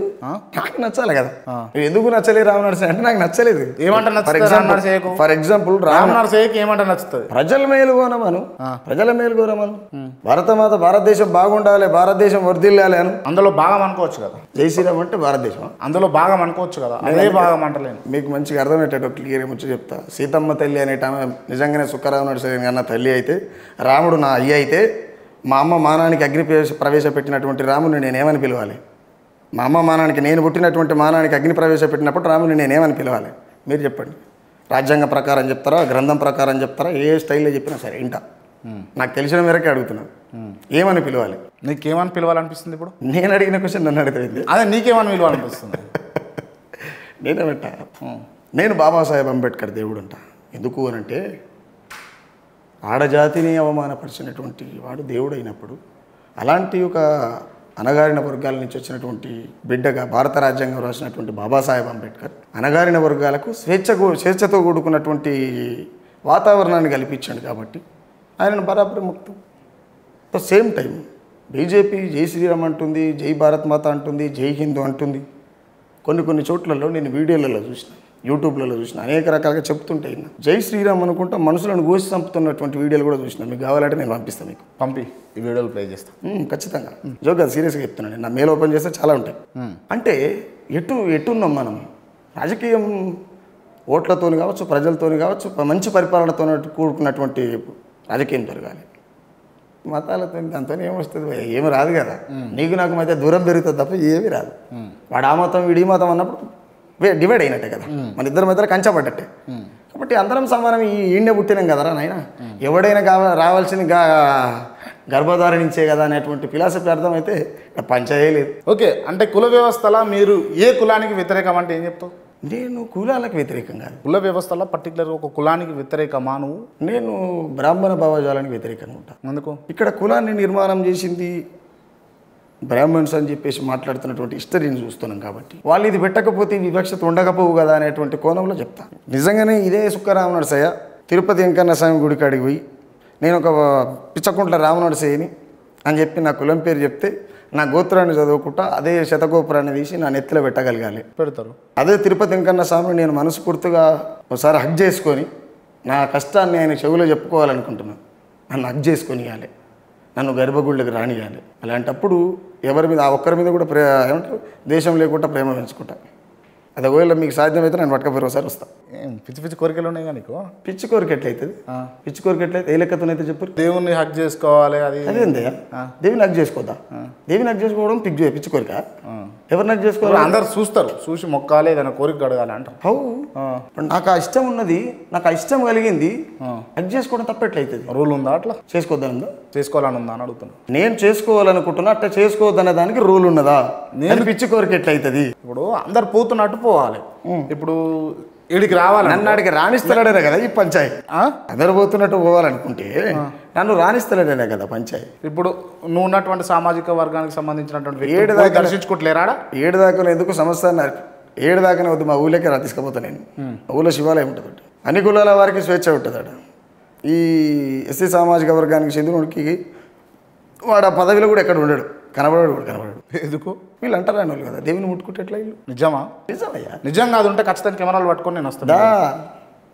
నాకు నచ్చాలి కదా. ఎందుకు నచ్చలేదు రామ్ నరసింహ అంటే నాకు నచ్చలేదు. ఏమంట ఫర్ నరసింహకు? Example for example Ram Ramnath సేయకి ఏమంటే నచ్చుతుంది? ప్రజల మేలు కోనమను ప్రజల మేలు కోరమను. భారతమాత భారతదేశం బాగుండాలి భారతదేశం వర్ధిల్లాలి అను. అందులో భాగం అనుకోవచ్చు కదా. జై శ్రీరామ్ అంటే భారతదేశం. అందులో భాగం అనుకోవచ్చు కదా. అదే భాగం అంటలేను. మీకు మంచిగా అర్థమయ్యేటట్టు క్లియర్గా ముచ్చట చెప్తా. సీతమ్మ తల్లి అనేట ఆమె నిజంగానే సుఖరావు నడిసరి అన్న తల్లి అయితే రాముడు నా అయ్య అయితే మా అమ్మ మానానికి అగ్ని ప్రవేశ ప్రవేశపెట్టినటువంటి రాముని నేనేమని పిలవాలి? మా అమ్మ మానానికి నేను పుట్టినటువంటి మానానికి అగ్ని ప్రవేశపెట్టినప్పుడు రాముని నేనేమని పిలవాలి? మీరు చెప్పండి. రాజ్యాంగ ప్రకారం చెప్తారా? గ్రంథం ప్రకారం చెప్తారా? ఏ స్టైల్లో చెప్పినా సరే ఇంట నాకు తెలిసిన మేరకే అడుగుతున్నాను ఏమని పిలవాలి? నీకేమని పిలవాలనిపిస్తుంది ఇప్పుడు? నేను అడిగిన క్వశ్చన్ నన్ను అడుగుతుంది అదే నీకేమని పిలవాలనిపిస్తుంది? నేనేమంటా నేను బాబాసాహెబ్ అంబేద్కర్ దేవుడు అంట. ఎందుకు అనంటే ఆడజాతిని అవమానపరిచినటువంటి వాడు దేవుడు అయినప్పుడు అలాంటి ఒక అణగారిన వర్గాల నుంచి వచ్చినటువంటి బిడ్డగా భారత రాజ్యాంగం రాసినటువంటి బాబాసాహెబ్ అంబేద్కర్ అణగారిన వర్గాలకు స్వేచ్ఛ స్వేచ్ఛతో కూడుకున్నటువంటి వాతావరణాన్ని కల్పించాడు కాబట్టి ఆయనను బరాబర్ ముక్తం. At the same time BJP జై శ్రీరామ్ అంటుంది జై భారత్ మాత అంటుంది జై హిందూ అంటుంది. కొన్ని కొన్ని చోట్లలో నేను వీడియోలలో చూసిన యూట్యూబ్లలో చూసిన అనేక రకాలుగా చెప్తుంటే విన్నా. జై శ్రీరామ్ అనుకుంటా మనుషులను గోసి చంపుతున్నటువంటి వీడియోలు కూడా చూసిన. మీకు కావాలంటే నేను పంపిస్తాను మీకు. పంపి ఈ వీడియోలు ప్లే చేస్తా. మ్మ్, ఖచ్చితంగా. అది సీరియస్గా చెప్తున్నాను. నేను. నా మెయిల్ ఓపెన్ చేస్తే చాలా ఉంటాయి. అంటే ఎటు ఎటున్నాం మనం? రాజకీయం ఓట్లతోని కావచ్చు ప్రజలతోని కావచ్చు మంచి పరిపాలనతో కూడుకున్నటువంటి రాజకీయం జరగాలి. మతాలతో దాంతో ఏమొస్తుంది? ఏమి రాదు కదా. నీకు నాకు మధ్య దూరం పెరుగుతుంది తప్ప ఏమీ రాదు. వాడు ఆ మతం వీడి మతం అన్నప్పుడు డివైడ్ అయినట్టే కదా. మన ఇద్దరి మధ్యలో కంచబడ్డట్టే కాబట్టి అందరం సమానం. ఈ ఈండే పుట్టినాం కదరా నాయన? ఎవడైనా కావ రావాల్సింది గా గర్భధారణించే కదా అనేటువంటి ఫిలాసఫీ అర్థమైతే ఇక్కడ పంచాయే లేదు. ఓకే. అంటే కుల వ్యవస్థలో మీరు ఏ కులానికి వ్యతిరేకం అంటే ఏం చెప్తావు? నేను కులాలకు వ్యతిరేకం కాదు. కుల వ్యవస్థలో పర్టికులర్ ఒక కులానికి వ్యతిరేకమా నువ్వు? నేను బ్రాహ్మణ భావజాలానికి వ్యతిరేకంగా ఉంటాను ఎందుకు? ఇక్కడ కులాన్ని నిర్మాణం చేసింది బ్రాహ్మణ్స్ అని చెప్పేసి మాట్లాడుతున్నటువంటి హిస్టరీని చూస్తున్నాం కాబట్టి. వాళ్ళు ఇది పెట్టకపోతే వివక్షత ఉండకపోవు కదా అనేటువంటి కోణంలో చెప్తాను నిజంగానే ఇదే సుక్కరామ నరసయ్య తిరుపతి వెంకన్న స్వామి గుడి కాడికి పోయి నేను ఒక పిచ్చకుంట్ల రామనరసయ్యని అని చెప్పి నా కులం పేరు చెప్తే నా గోత్రాన్ని చదువుకుంటా అదే శతగోపురాన్ని తీసి నా నెత్తిలో పెట్టగలగాలి. పెడతారు. అదే తిరుపతి వెంకన్న స్వామిని నేను మనస్ఫూర్తిగా ఒకసారి హక్ చేసుకొని నా కష్టాన్ని ఆయన చెవులో చెప్పుకోవాలనుకుంటున్నాను. నన్ను హక్ చేసుకొని ఇవ్వాలి నన్ను గర్భగుళ్ళకి రానియాలి. అలాంటప్పుడు ఎవరి మీద ఆ ఒక్కరి మీద కూడా ప్రే ఏమంటారు? దేశం లేకుండా ప్రేమ పెంచుకుంటా. అది ఒకవేళ మీకు సాధ్యమైతే నేను పట్టుకపోయి ఒకసారి వస్తా. ఏం పిచ్చి పిచ్చి కోరికలు ఉన్నాయి నీకు? పిచ్చి కోరిక ఎట్లయితుంది పిచ్చి కోరిక ఎట్లయితే ఏ లెక్కతోనైతే చెప్పు దేవుణ్ణి హక్ చేసుకోవాలి అది అదేందయ్యా దేవిని హక్ చేసుకోద్దా దేవిని హక్ చేసుకోవడం పిచ్చి పిచ్చి కోరిక. ఎవరిని హక్ చేసుకోవాలి? అందరు చూస్తారు. చూసి మొక్కాలి ఏదైనా కోరిక అడగాలి అంటారు. ఇప్పుడు నాకు ఆ ఇష్టం ఉన్నది నాకు ఆ ఇష్టం కలిగింది అది చేసుకోవడం తప్పట్లయితుంది. రూల్ ఉందా అట్లా? చేసుకోవద్దనుందా చేసుకోవాలని ఉందా అని అడుగుతున్నా. నేను చేసుకోవాలనుకుంటున్నా అట్లా చేసుకోవద్దనే దానికి రూల్ ఉన్నదా? నేను పిచ్చి కోరిక ఎట్లయితుంది? ఇప్పుడు అందరు పోతున్నట్టు పోవాలి. ఇప్పుడు ఇడికి రావాలి నన్ను అడిగి రాణిస్తలేడనే కదా ఈ పంచాయతీ. ఆ? అందరు పోతున్నట్టు పోవాలనుకుంటే నన్ను రాణిస్తలేడనే కదా పంచాయతీ. ఇప్పుడు నువ్వు ఉన్నటువంటి సామాజిక వర్గానికి సంబంధించినటువంటి ఏడు దాకా- దర్శించుకోవట్లేరాడా ఏడు దాకా ఎందుకు సంవత్సరాన్ని నడిపి ఏడు దాకానే వద్దు మా ఊళ్ళకే రా తీసుకుపోతా నేను. ఊళ్ళో శివాలయం ఉంటుంది. అన్ని కులాల వారికి స్వేచ్ఛ ఉంటుంది అక్కడ ఈ ఎస్సీ సామాజిక వర్గానికి చెందినోడికి వాడు ఆ పదవిలో కూడా ఎక్కడ ఉండడు. కనబడాడు కూడా కనబడాడు. ఎందుకు? వీళ్ళు అంటారా వాళ్ళు కదా దేవుని ముట్టుకుంటే ఎట్లా వీళ్ళు? నిజమా? నిజమయ్యా. నిజంగా అది ఉంటే ఖచ్చితంగా కెమెరాలు పట్టుకొని నేను వస్తాను.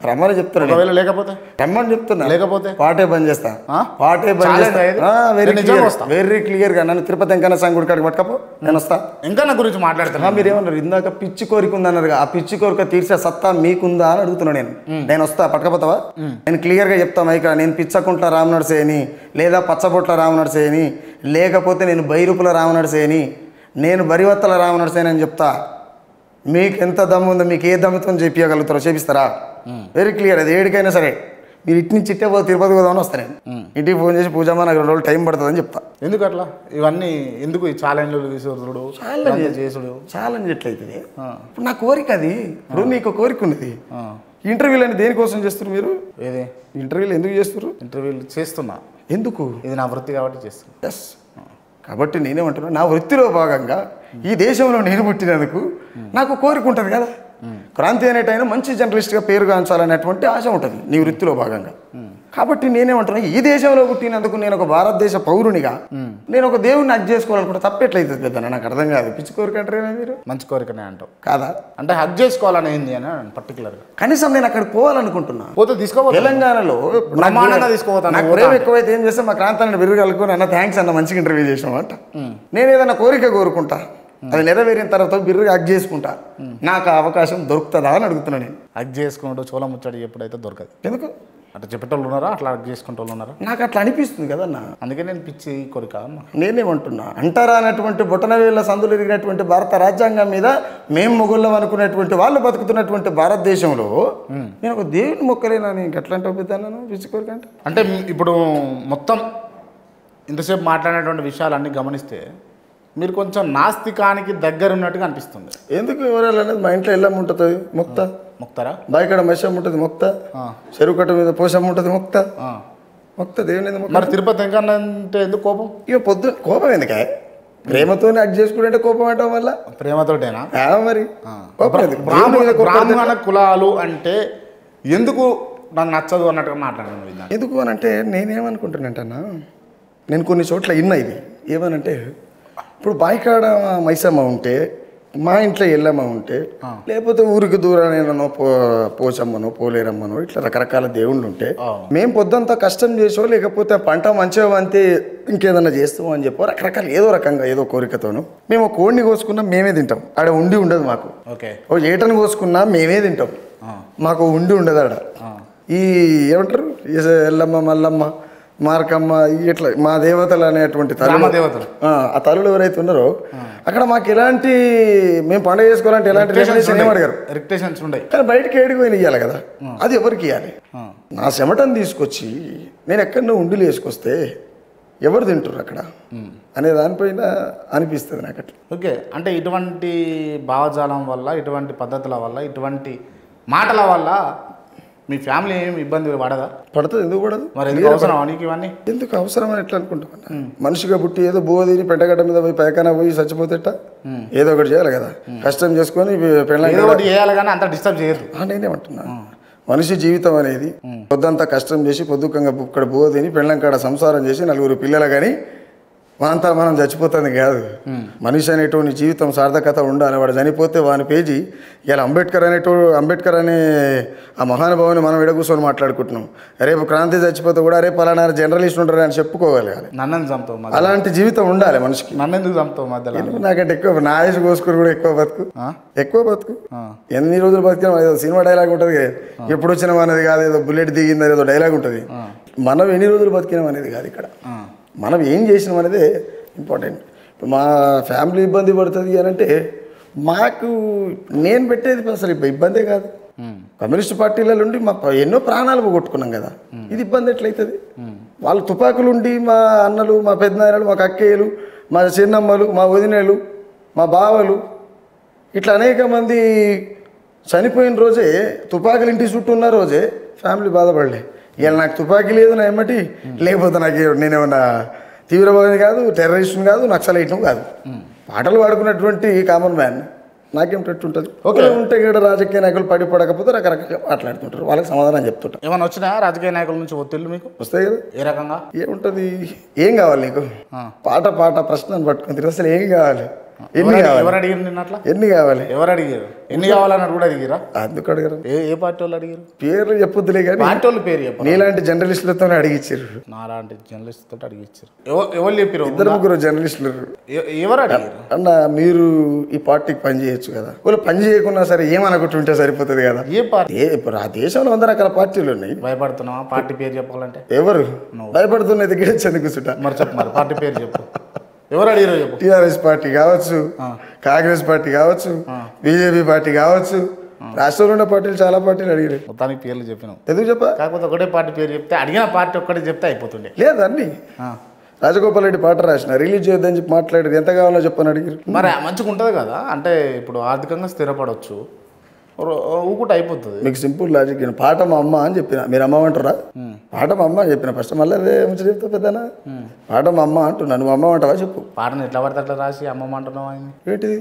రమ్మని చెప్తున్నాడు. ఒకవేళ లేకపోతే? రమ్మని చెప్తున్నా. లేకపోతే? పాటే బంద్ చేస్తా? పాటే బంద్ చేస్తా? Very clear. వెరీ క్లియర్గా నన్ను తిరుపతి వెంకన్న సంగుడి కాడికి పట్టుకపో. నేను వస్తా. ఇంకా నా గురించి మాట్లాడుతున్నా మీరు ఏమన్నారు ఇందాక పిచ్చి కోరిక ఉందన్నారు ఆ పిచ్చి కోరిక తీర్చే సత్తా మీకుందా అని అడుగుతున్నా నేను. నేను వస్తా. పట్టుకపోతావా? నేను క్లియర్గా చెప్తా మైక నేను పిచ్చకుంట్ల రామనడిసేయని లేదా పచ్చబొట్ల రామనడిసేయని లేకపోతే నేను బైరుపుల రామనడిసేయని నేను బరివత్తల రామనడిసేయని అని చెప్తా. మీకు ఎంత దమ్ము ఉందో మీకు ఏ దమ్ముతో చేపించగలుగుతారో చేపిస్తారా? వెరీ క్లియర్ అది ఏడికైనా సరే. మీరు ఇటు నుంచి ఇట్టే పోతే తిరుపతి పోదామని వస్తాను ఇంటికి ఫోన్ చేసి పూజమ్మ నాకు రెండు రోజులు టైం పడుతుందని చెప్తా. ఎందుకు అట్లా? ఇవన్నీ ఎందుకు ఈ ఛాలెంజ్లు తీసుకుడు చేసుడు. ఛాలెంజ్ ఎట్లయితుంది ఇప్పుడు నా కోరిక అది. ఇప్పుడు నీకు కోరిక ఉన్నది. ఇంటర్వ్యూలు అని దేనికోసం చేస్తారు మీరు? ఏది? ఇంటర్వ్యూలు ఎందుకు చేస్తారు ఇంటర్వ్యూలు చేస్తున్నా. ఎందుకు? ఇది నా వృత్తి కాబట్టి చేస్తున్నా. ఎస్ కాబట్టి నేనేమంటున్నా నా వృత్తిలో భాగంగా ఈ దేశంలో నేను పుట్టినందుకు నాకు కోరిక ఉంటుంది కదా. క్రాంతి అనేటైనా మంచి జర్నలిస్ట్గా పేరు గాంచాలనేటువంటి ఆశ ఉంటుంది నీ వృత్తిలో భాగంగా. కాబట్టి నేనేమంటున్నా ఈ దేశంలో పుట్టినందుకు నేను ఒక భారతదేశ పౌరునిగా నేను ఒక దేవుడిని అడ్జస్ట్ చేసుకోవాలనుకుంటే తప్పెట్లయితుంది పెద్ద నాకు అర్థం కాదు. పిచ్చి కోరిక అంటారేనా మీరు? మంచి కోరికనే అంటావు. కాదా? అంటే హక్ చేసుకోవాలని ఏంది అని పర్టికులర్గా కనీసం నేను అక్కడికి పోవాలనుకుంటున్నా. పోతే తీసుకోవాలి తెలంగాణలో తీసుకుపోతాను. నాకు ప్రేమ ఎక్కువైతే ఏం చేస్తే? మా క్రాంతాన్ని బిర్రు అన్న థ్యాంక్స్ అన్న మంచిగా ఇంటర్వ్యూ చేసాం అంట. నేను ఏదైనా కోరిక కోరుకుంటా? అది నెరవేరిన తర్వాత బిర్రుగా హక్ చేసుకుంటా. నాకు ఆ అవకాశం దొరుకుతుందా అని అడుగుతున్నా నేను. హక్ చేసుకుంటూ చోళ ముచ్చడి ఎప్పుడైతే దొరకదు. ఎందుకు? అట్లా చెప్పేటోళ్ళు ఉన్నారా? అట్లా హక్ చేసుకుంటే వాళ్ళు ఉన్నారా? నాకు అట్లా అనిపిస్తుంది కదన్న అందుకే నేను పిచ్చి కోరిక అన్నా. నేనేమంటున్నా అంటారా అనేటువంటి బొటనవేళ్ళ సందులు ఎరిగినటువంటి భారత రాజ్యాంగం మీద మేము మొగుళ్ళం అనుకునేటువంటి వాళ్ళు బతుకుతున్నటువంటి భారతదేశంలో నేను ఒక దేవుని మొక్కలేనా? నీకు ఎట్లా అంటే పిచ్చి కోరిక అంటే అంటే ఇప్పుడు మొత్తం ఇంతసేపు మాట్లాడినటువంటి విషయాలన్నీ గమనిస్తే మీరు కొంచెం నాస్తికానికి దగ్గర ఉన్నట్టుగా అనిపిస్తుంది. ఎందుకు వివరాలు అనేది మా ఇంట్లో ఎల్లమ్మ ఉంటుంది ముక్త. ముక్తారా? బాయికాడ మత్స్యం ఉంటుంది ముక్త. చెరువు కట్ట మీద పోషమ్మ ఉంటుంది ముక్త. ముక్త దేవుని మరి తిరుపతి వెంకన్న అంటే ఎందుకు కోపం? ఇక పొద్దు కోపం ఎందుకే? ప్రేమతోనే అడ్జస్ట్ చేసుకుంటే కోపం అంటాం వల్ల ప్రేమతోటేనా? మరి. బ్రాహ్మణ కులాలు అంటే ఎందుకు నాకు నచ్చదు అన్నట్టుగా మాట్లాడాను ఎందుకు అని అంటే నేనేమనుకుంటున్నాంటన్నా నేను కొన్ని చోట్ల ఇన్నా ఇది. ఏమనంటే ఇప్పుడు బాయికాడ మైసమ్మ ఉంటే మా ఇంట్లో ఎల్లమ్మ ఉంటే లేకపోతే ఊరికి దూరానో పో పోచమ్మనో పోలేరమ్మనో ఇట్లా రకరకాల దేవుళ్ళు ఉంటే మేము పొద్దంతా కష్టం చేసో లేకపోతే పంట మంచిగా అంతే ఇంకేదన్నా చేస్తామో అని చెప్పో రకరకాల ఏదో రకంగా ఏదో కోరికతోను. మేము కోడిని కోసుకున్నా మేమే తింటాం. ఆడ ఉండి ఉండదు మాకు. ఓకే. ఓ ఏటను కోసుకున్నా మేమే తింటాం. మాకు ఉండి ఉండదు ఆడ. ఈ ఏమంటారు? ఎల్లమ్మ మల్లమ్మ. మార్కమ్మ ఇట్లా మా దేవతలు అనేటువంటి దేవతలు ఆ, తల్లులు ఎవరైతే ఉన్నారో అక్కడ మాకు ఎలాంటి మేము పండుగ చేసుకోవాలంటే ఎలాంటి ఏం అడిగారు రిక్టేషన్స్ ఉండయి కానీ బయటకి పోయిన ఇవ్వాలి కదా. అది ఎవరికి ఇవ్వాలి నా చెమటను తీసుకొచ్చి నేను ఎక్కడో ఉండిలు వేసుకొస్తే ఎవరు తింటారు అక్కడ? అనే దానిపైన అనిపిస్తుంది నాకు అట్లా ఓకే అంటే ఇటువంటి భావజాలం వల్ల ఇటువంటి పద్ధతుల వల్ల ఇటువంటి మాటల వల్ల మీ ఫ్యామిలీ ఏమి ఇబ్బంది పడదా? పడుతుంది ఎందుకు పడదు? మరి ఎందుకు అవసరం నీకు ఇవన్నీ? ఎందుకు అవసరం అని ఎట్లా అనుకుంటామన్నా మనిషిగా పుట్టి ఏదో బువ్వ తిని పెంటగడ్డ మీద పోయి పైకాన పోయి చచ్చిపోతేట ఏదో ఒకటి చేయాలి కదా. కష్టం చేసుకొని పెళ్ళ ఒకటి చేయాలి కానీ అంత డిస్టర్బ్ చేయదు నేనేమంటున్నా మనిషి జీవితం అనేది పొద్దంతా కష్టం చేసి పొద్దుకంగా ఇక్కడ బువ్వ తిని పెళ్ళం కాడ సంసారం చేసి నలుగురు పిల్లలు కానీ మనంతా మనం చచ్చిపోతుంది కాదు. మనిషి అనేటువంటి జీవితం సార్థకత ఉండాలి. వాడు చనిపోతే వాని పేజీ ఇలా అంబేద్కర్ అనేటో అంబేద్కర్ అనే ఆ మహానుభావుని మనం ఎడ కూర్చొని మాట్లాడుకుంటున్నాం. రేపు క్రాంతి చచ్చిపోతే కూడా రేపు పలానా జర్నలిస్ట్ ఉంటారు అని చెప్పుకోవాలి నన్ను చంపుతావు అలాంటి జీవితం ఉండాలి మనిషికి. నన్ను ఎందుకు చంపుతావు మధ్యలో? ఎందుకు? నాకంటే ఎక్కువ నా కోసుకుని కూడా ఎక్కువ బతుకు? ఎక్కువ బతుకు. ఎన్ని రోజులు బతికినా ఏదో సినిమా డైలాగ్ ఉంటుంది ఎప్పుడు వచ్చినాం అనేది కాదు ఏదో బుల్లెట్ దిగింది ఏదో డైలాగ్ ఉంటుంది. మనం ఎన్ని రోజులు బతికినాం అనేది కాదు ఇక్కడ. మనం ఏం చేసినాం అనేది ఇంపార్టెంట్. ఇప్పుడు మా ఫ్యామిలీ ఇబ్బంది పడుతుంది అని అంటే మాకు నేను పెట్టేది అసలు ఇబ్బందే కాదు. కమ్యూనిస్ట్ పార్టీల నుండి మా ఎన్నో ప్రాణాలు పోగొట్టుకున్నాం కదా. ఇది ఇబ్బంది ఎట్లయితుంది? వాళ్ళు తుపాకులు ఉండి మా అన్నలు మా పెద్దనాయనలు మా కక్కేయలు మా చిన్నమ్మలు మా వదినలు మా బావలు ఇట్లా అనేక మంది చనిపోయిన రోజే తుపాకులు ఇంటి చుట్టూ ఉన్న రోజే ఫ్యామిలీ బాధపడలే. ఇవాళ నాకు తుపాకీ లేదు నా ఏమటి లేకపోతే నాకు నేనేమన్నా తీవ్రవాది కాదు టెర్రరిస్ట్ని కాదు నక్సలైట్ను కాదు. పాటలు పాడుకున్నటువంటి కామన్ మ్యాన్ నాకేమిటట్టు ఉంటుంది. ఓకే. ఉంటే ఇక్కడ రాజకీయ నాయకులు పడి పడకపోతే రకరకాలుగా మాట్లాడుతుంటారు. వాళ్ళకి సమాధానం చెప్తుంటారు ఏమైనా వచ్చినా రాజకీయ నాయకుల నుంచి ఒత్తిళ్ళు మీకు? వస్తాయి కదా. ఏ రకంగా? ఏముంటుంది? ఏం కావాలి నీకు. పాట పాట ప్రశ్నను పట్టుకుని తిరిగి అసలు ఏం కావాలి? ఎన్ని ఎవరు అడిగారు నిన్న అట్లా? ఎన్ని కావాలి? ఎవరు అడిగారు? ఎన్ని కావాలన్నట్టు కూడా అడిగిరా? అందుకు అడగరు. ఏ ఏ పార్టీ వాళ్ళు అడిగారు? పేర్లు చెప్పొద్దులే కానీ పార్టీ వాళ్ళు పేరు చెప్పరు? నీలాంటి జర్నలిస్టులతోనే అడిగిచ్చారు. నాలాంటి జర్నలిస్ట్ తోటి అడిగిచ్చారు. ఎవ- ఎవరు చెప్పారు ఇద్దరు ముగ్గురు జర్నలిస్టులు. ఎవరు అడిగారు? అన్న మీరు ఈ పార్టీకి పని చేయొచ్చు కదా. వాళ్ళు పని చేయకున్నా సరే ఏమనుకుంటుంటే సరిపోతుంది కదా. ఏ పార్టీ? ఏ ఇప్పుడు ఆ దేశంలో వంద రకాల పార్టీలు ఉన్నాయి. భయపడుతున్నావా? పార్టీ పేరు చెప్పాలంటే? ఎవరు? భయపడుతున్నది గిడచ్చని కూర్చుంటా మరి చెప్పు మరి పార్టీ పేరు చెప్పు. ఎవరు అడిగారో చెప్పు. టీఆర్ఎస్ పార్టీ కావచ్చు కాంగ్రెస్ పార్టీ కావచ్చు బీజేపీ పార్టీ కావచ్చు రాష్ట్రంలో ఉన్న పార్టీలు చాలా పార్టీలు అడిగారు. మొత్తానికి పేర్లు చెప్పినావు. ఎందుకు చెప్పా? కాకపోతే ఒకటే పార్టీ పేరు చెప్తే అడిగిన పార్టీ ఒక్కటే చెప్తే అయిపోతుండే. లేదు అన్ని. రాజగోపాల్ రెడ్డి పాట రాసిన రిలీజ్ చేయొద్దని చెప్పి మాట్లాడారు ఎంత కావాలో చెప్పని అడిగారు. మరి మంచిగా ఉంటుంది కదా అంటే ఇప్పుడు ఆర్థికంగా స్థిరపడవచ్చు ఊకుట అయిపోతుంది. మీకు సింపుల్ లాజిక్ నేను పాట మా అమ్మ అని చెప్పిన. మీరు అమ్మ అంటారా పాట మా అమ్మ అని చెప్పిన. ఫస్ట్ మళ్ళీ అదే మంచి చెప్తా పెద్దనా పాట మా అమ్మ అంటున్నా. నువ్వు అమ్మ అంటావా చెప్పు. పాటను ఎట్లా పడితే అట్లా రాసి అమ్మమ్మ అంటున్నావు ఏంటిది?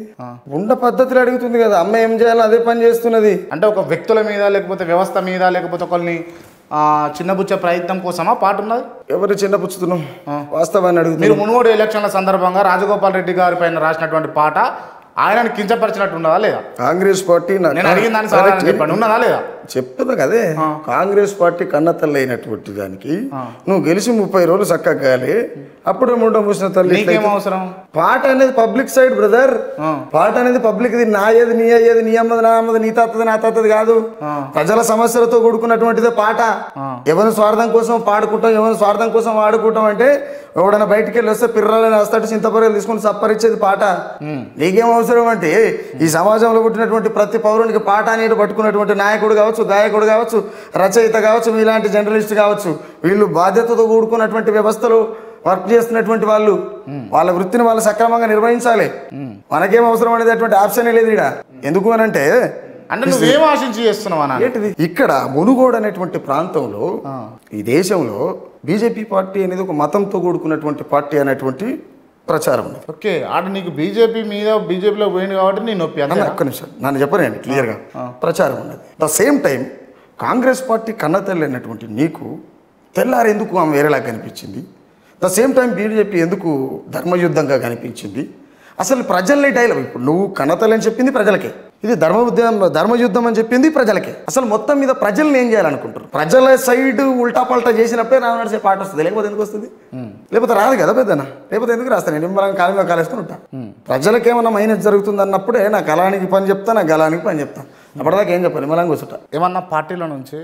ఉన్న పద్ధతులు అడుగుతుంది కదా. అమ్మ ఏం చేయాలో అదే పని చేస్తున్నది. అంటే ఒక వ్యక్తుల మీద లేకపోతే వ్యవస్థ మీద లేకపోతే ఒకరిని ఆ, చిన్నబుచ్చే ప్రయత్నం కోసమా పాట ఉన్నది? ఎవరు చిన్న పుచ్చుతున్నాం వాస్తవాన్ని అడుగుతుంది మీరు మునుగోడు ఎలక్షన్ల సందర్భంగా రాజగోపాల్ రెడ్డి గారి పైన రాసినటువంటి పాట ఆయనని కించపరిచినట్టు ఉన్నదా లేదా? కాంగ్రెస్ పార్టీ నా- నేను అడిగిన దానికి సమాధానం చెప్పండి. ఉన్నదా లేదా? చెప్తున్నా కదే కాంగ్రెస్ పార్టీ కన్నతల్లి అయినటువంటి దానికి నువ్వు గెలిచి ముప్పై రోజులు చక్కగా కాలి అప్పుడు ముండ మూసిన తల్లి అవసరం? పాట అనేది పబ్లిక్ సైడ్ బ్రదర్. పాట అనేది పబ్లిక్ ఇది నా ఏది నీ అయ్యేది నీ అమ్మది నా అమ్మది నీ తాతది నా తాతది కాదు. ప్రజల సమస్యలతో కూడుకున్నటువంటిదే పాట. ఎవరి స్వార్థం కోసం పాడుకుంటాం ఎవరి స్వార్థం కోసం వాడుకుంటాం అంటే ఎవడైనా బయటికి వెళ్ళి వస్తే పిర్రాలని వస్తాడు చింతపరలు తీసుకుని సప్పరిచ్చేది పాట. నీకేం అవసరం? అంటే ఈ సమాజంలో పుట్టినటువంటి ప్రతి పౌరునికి అనేది పట్టుకున్నటువంటి నాయకుడు కావచ్చు గాయకుడు కావచ్చు రచయిత కావచ్చు మీలాంటి జర్నలిస్ట్ కావచ్చు వీళ్ళు బాధ్యతతో కూడుకున్నటువంటి వ్యవస్థలో వర్క్ చేస్తున్నటువంటి వాళ్ళు వాళ్ళ వృత్తిని వాళ్ళు సక్రమంగా నిర్వహించాలి. మనకేం అవసరం అనేది అటువంటి ఆప్షన్ లేదు ఇక్కడ ఎందుకు అని అంటే అంటే నువ్వేం ఆశించి చేస్తున్నావు అన్న ఏంటిది? ఇక్కడ మునుగోడు అనేటువంటి ప్రాంతంలో ఈ దేశంలో బీజేపీ పార్టీ అనేది ఒక మతంతో కూడుకున్నటువంటి పార్టీ అనేటువంటి ప్రచారం. ఓకే ఆడ నీకు బీజేపీ మీద బీజేపీలో పోయింది కాబట్టి నేను నొప్పి అన్న ఒక్క నిమిషం నన్ను చెప్పనండి క్లియర్గా. ప్రచారం ఉన్నది. The same time Congress party కన్నతల్లి అయినటువంటి నీకు తెల్లారి ఎందుకు ఆమె వేరేలా కనిపించింది? ద సేమ్ టైం బీజేపీ ఎందుకు ధర్మయుద్ధంగా కనిపించింది? అసలు ప్రజల్ని డైలాగ్ ఇప్పుడు నువ్వు కన్నతల్లి అని చెప్పింది ప్రజలకే. ఇది ధర్మయుద్ధం ధర్మయుద్ధం అని చెప్పింది ప్రజలకే. అసలు మొత్తం మీద ప్రజల్ని ఏం చేయాలనుకుంటారు ప్రజల సైడ్ ఉల్టా పల్టా చేసినప్పుడే నడిచే పాట వస్తుంది లేకపోతే ఎందుకు వస్తుంది? లేకపోతే రాదు కదా పెద్దన లేకపోతే ఎందుకు రాస్తాను? నేను నిమ్మలం కాలంలో కాలేసుకుని ఉంటా. ప్రజలకేమన్నా మైనస్ జరుగుతుంది అన్నప్పుడే నా గలానికి పని చెప్తా నా గలానికి పని చెప్తా. అప్పటిదాకా ఏం చెప్పాలి నిమ్మలంగా కూర్చుంటా. ఏమన్నా పార్టీల నుంచి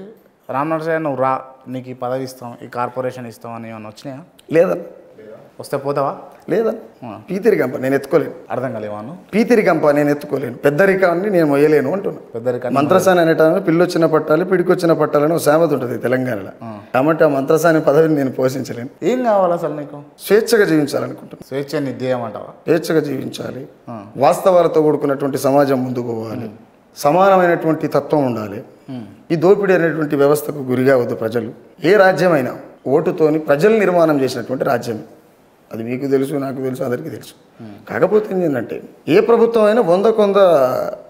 రామ్ నరసయ్య నువ్వు రా నీకు ఈ పదవి ఇస్తాం ఈ కార్పొరేషన్ ఇస్తాం అని ఏమన్నా వచ్చినాయా? లేదా వస్తే పోతావా? లేదా? పీతిరి గంప నేను ఎత్తుకోలేను. అర్థం కాలేవాను పీతిరి గంప నేను ఎత్తుకోలేను. పెద్దరికాన్ని నేను మొయ్యలేను అంటున్నా. పెద్దరికాన్ని మంత్రసాని అనేటాన్ని పిల్లొచ్చిన పట్టాలి పిడికొచ్చిన పట్టాలని ఒక సామెత ఉంటుంది తెలంగాణలో. కాబట్టి ఆ మంత్రసాని పదవిని నేను పోషించలేను. ఏం కావాలి అసలు నీకు? స్వేచ్ఛగా జీవించాలనుకుంటున్నాను స్వేచ్ఛ నీ ధ్యేయం అంటావా? స్వేచ్ఛగా జీవించాలి. వాస్తవాలతో కూడుకున్నటువంటి సమాజం ముందుకు పోవాలి. సమానమైనటువంటి తత్వం ఉండాలి. ఈ దోపిడీ అనేటువంటి వ్యవస్థకు గురిగా వద్దు ప్రజలు. ఏ రాజ్యమైనా ఓటుతోని ప్రజలు నిర్మాణం చేసినటువంటి రాజ్యం. అది మీకు తెలుసు నాకు తెలుసు అందరికీ తెలుసు. కాకపోతే ఏంటంటే ఏ ప్రభుత్వం అయినా వంద కొంద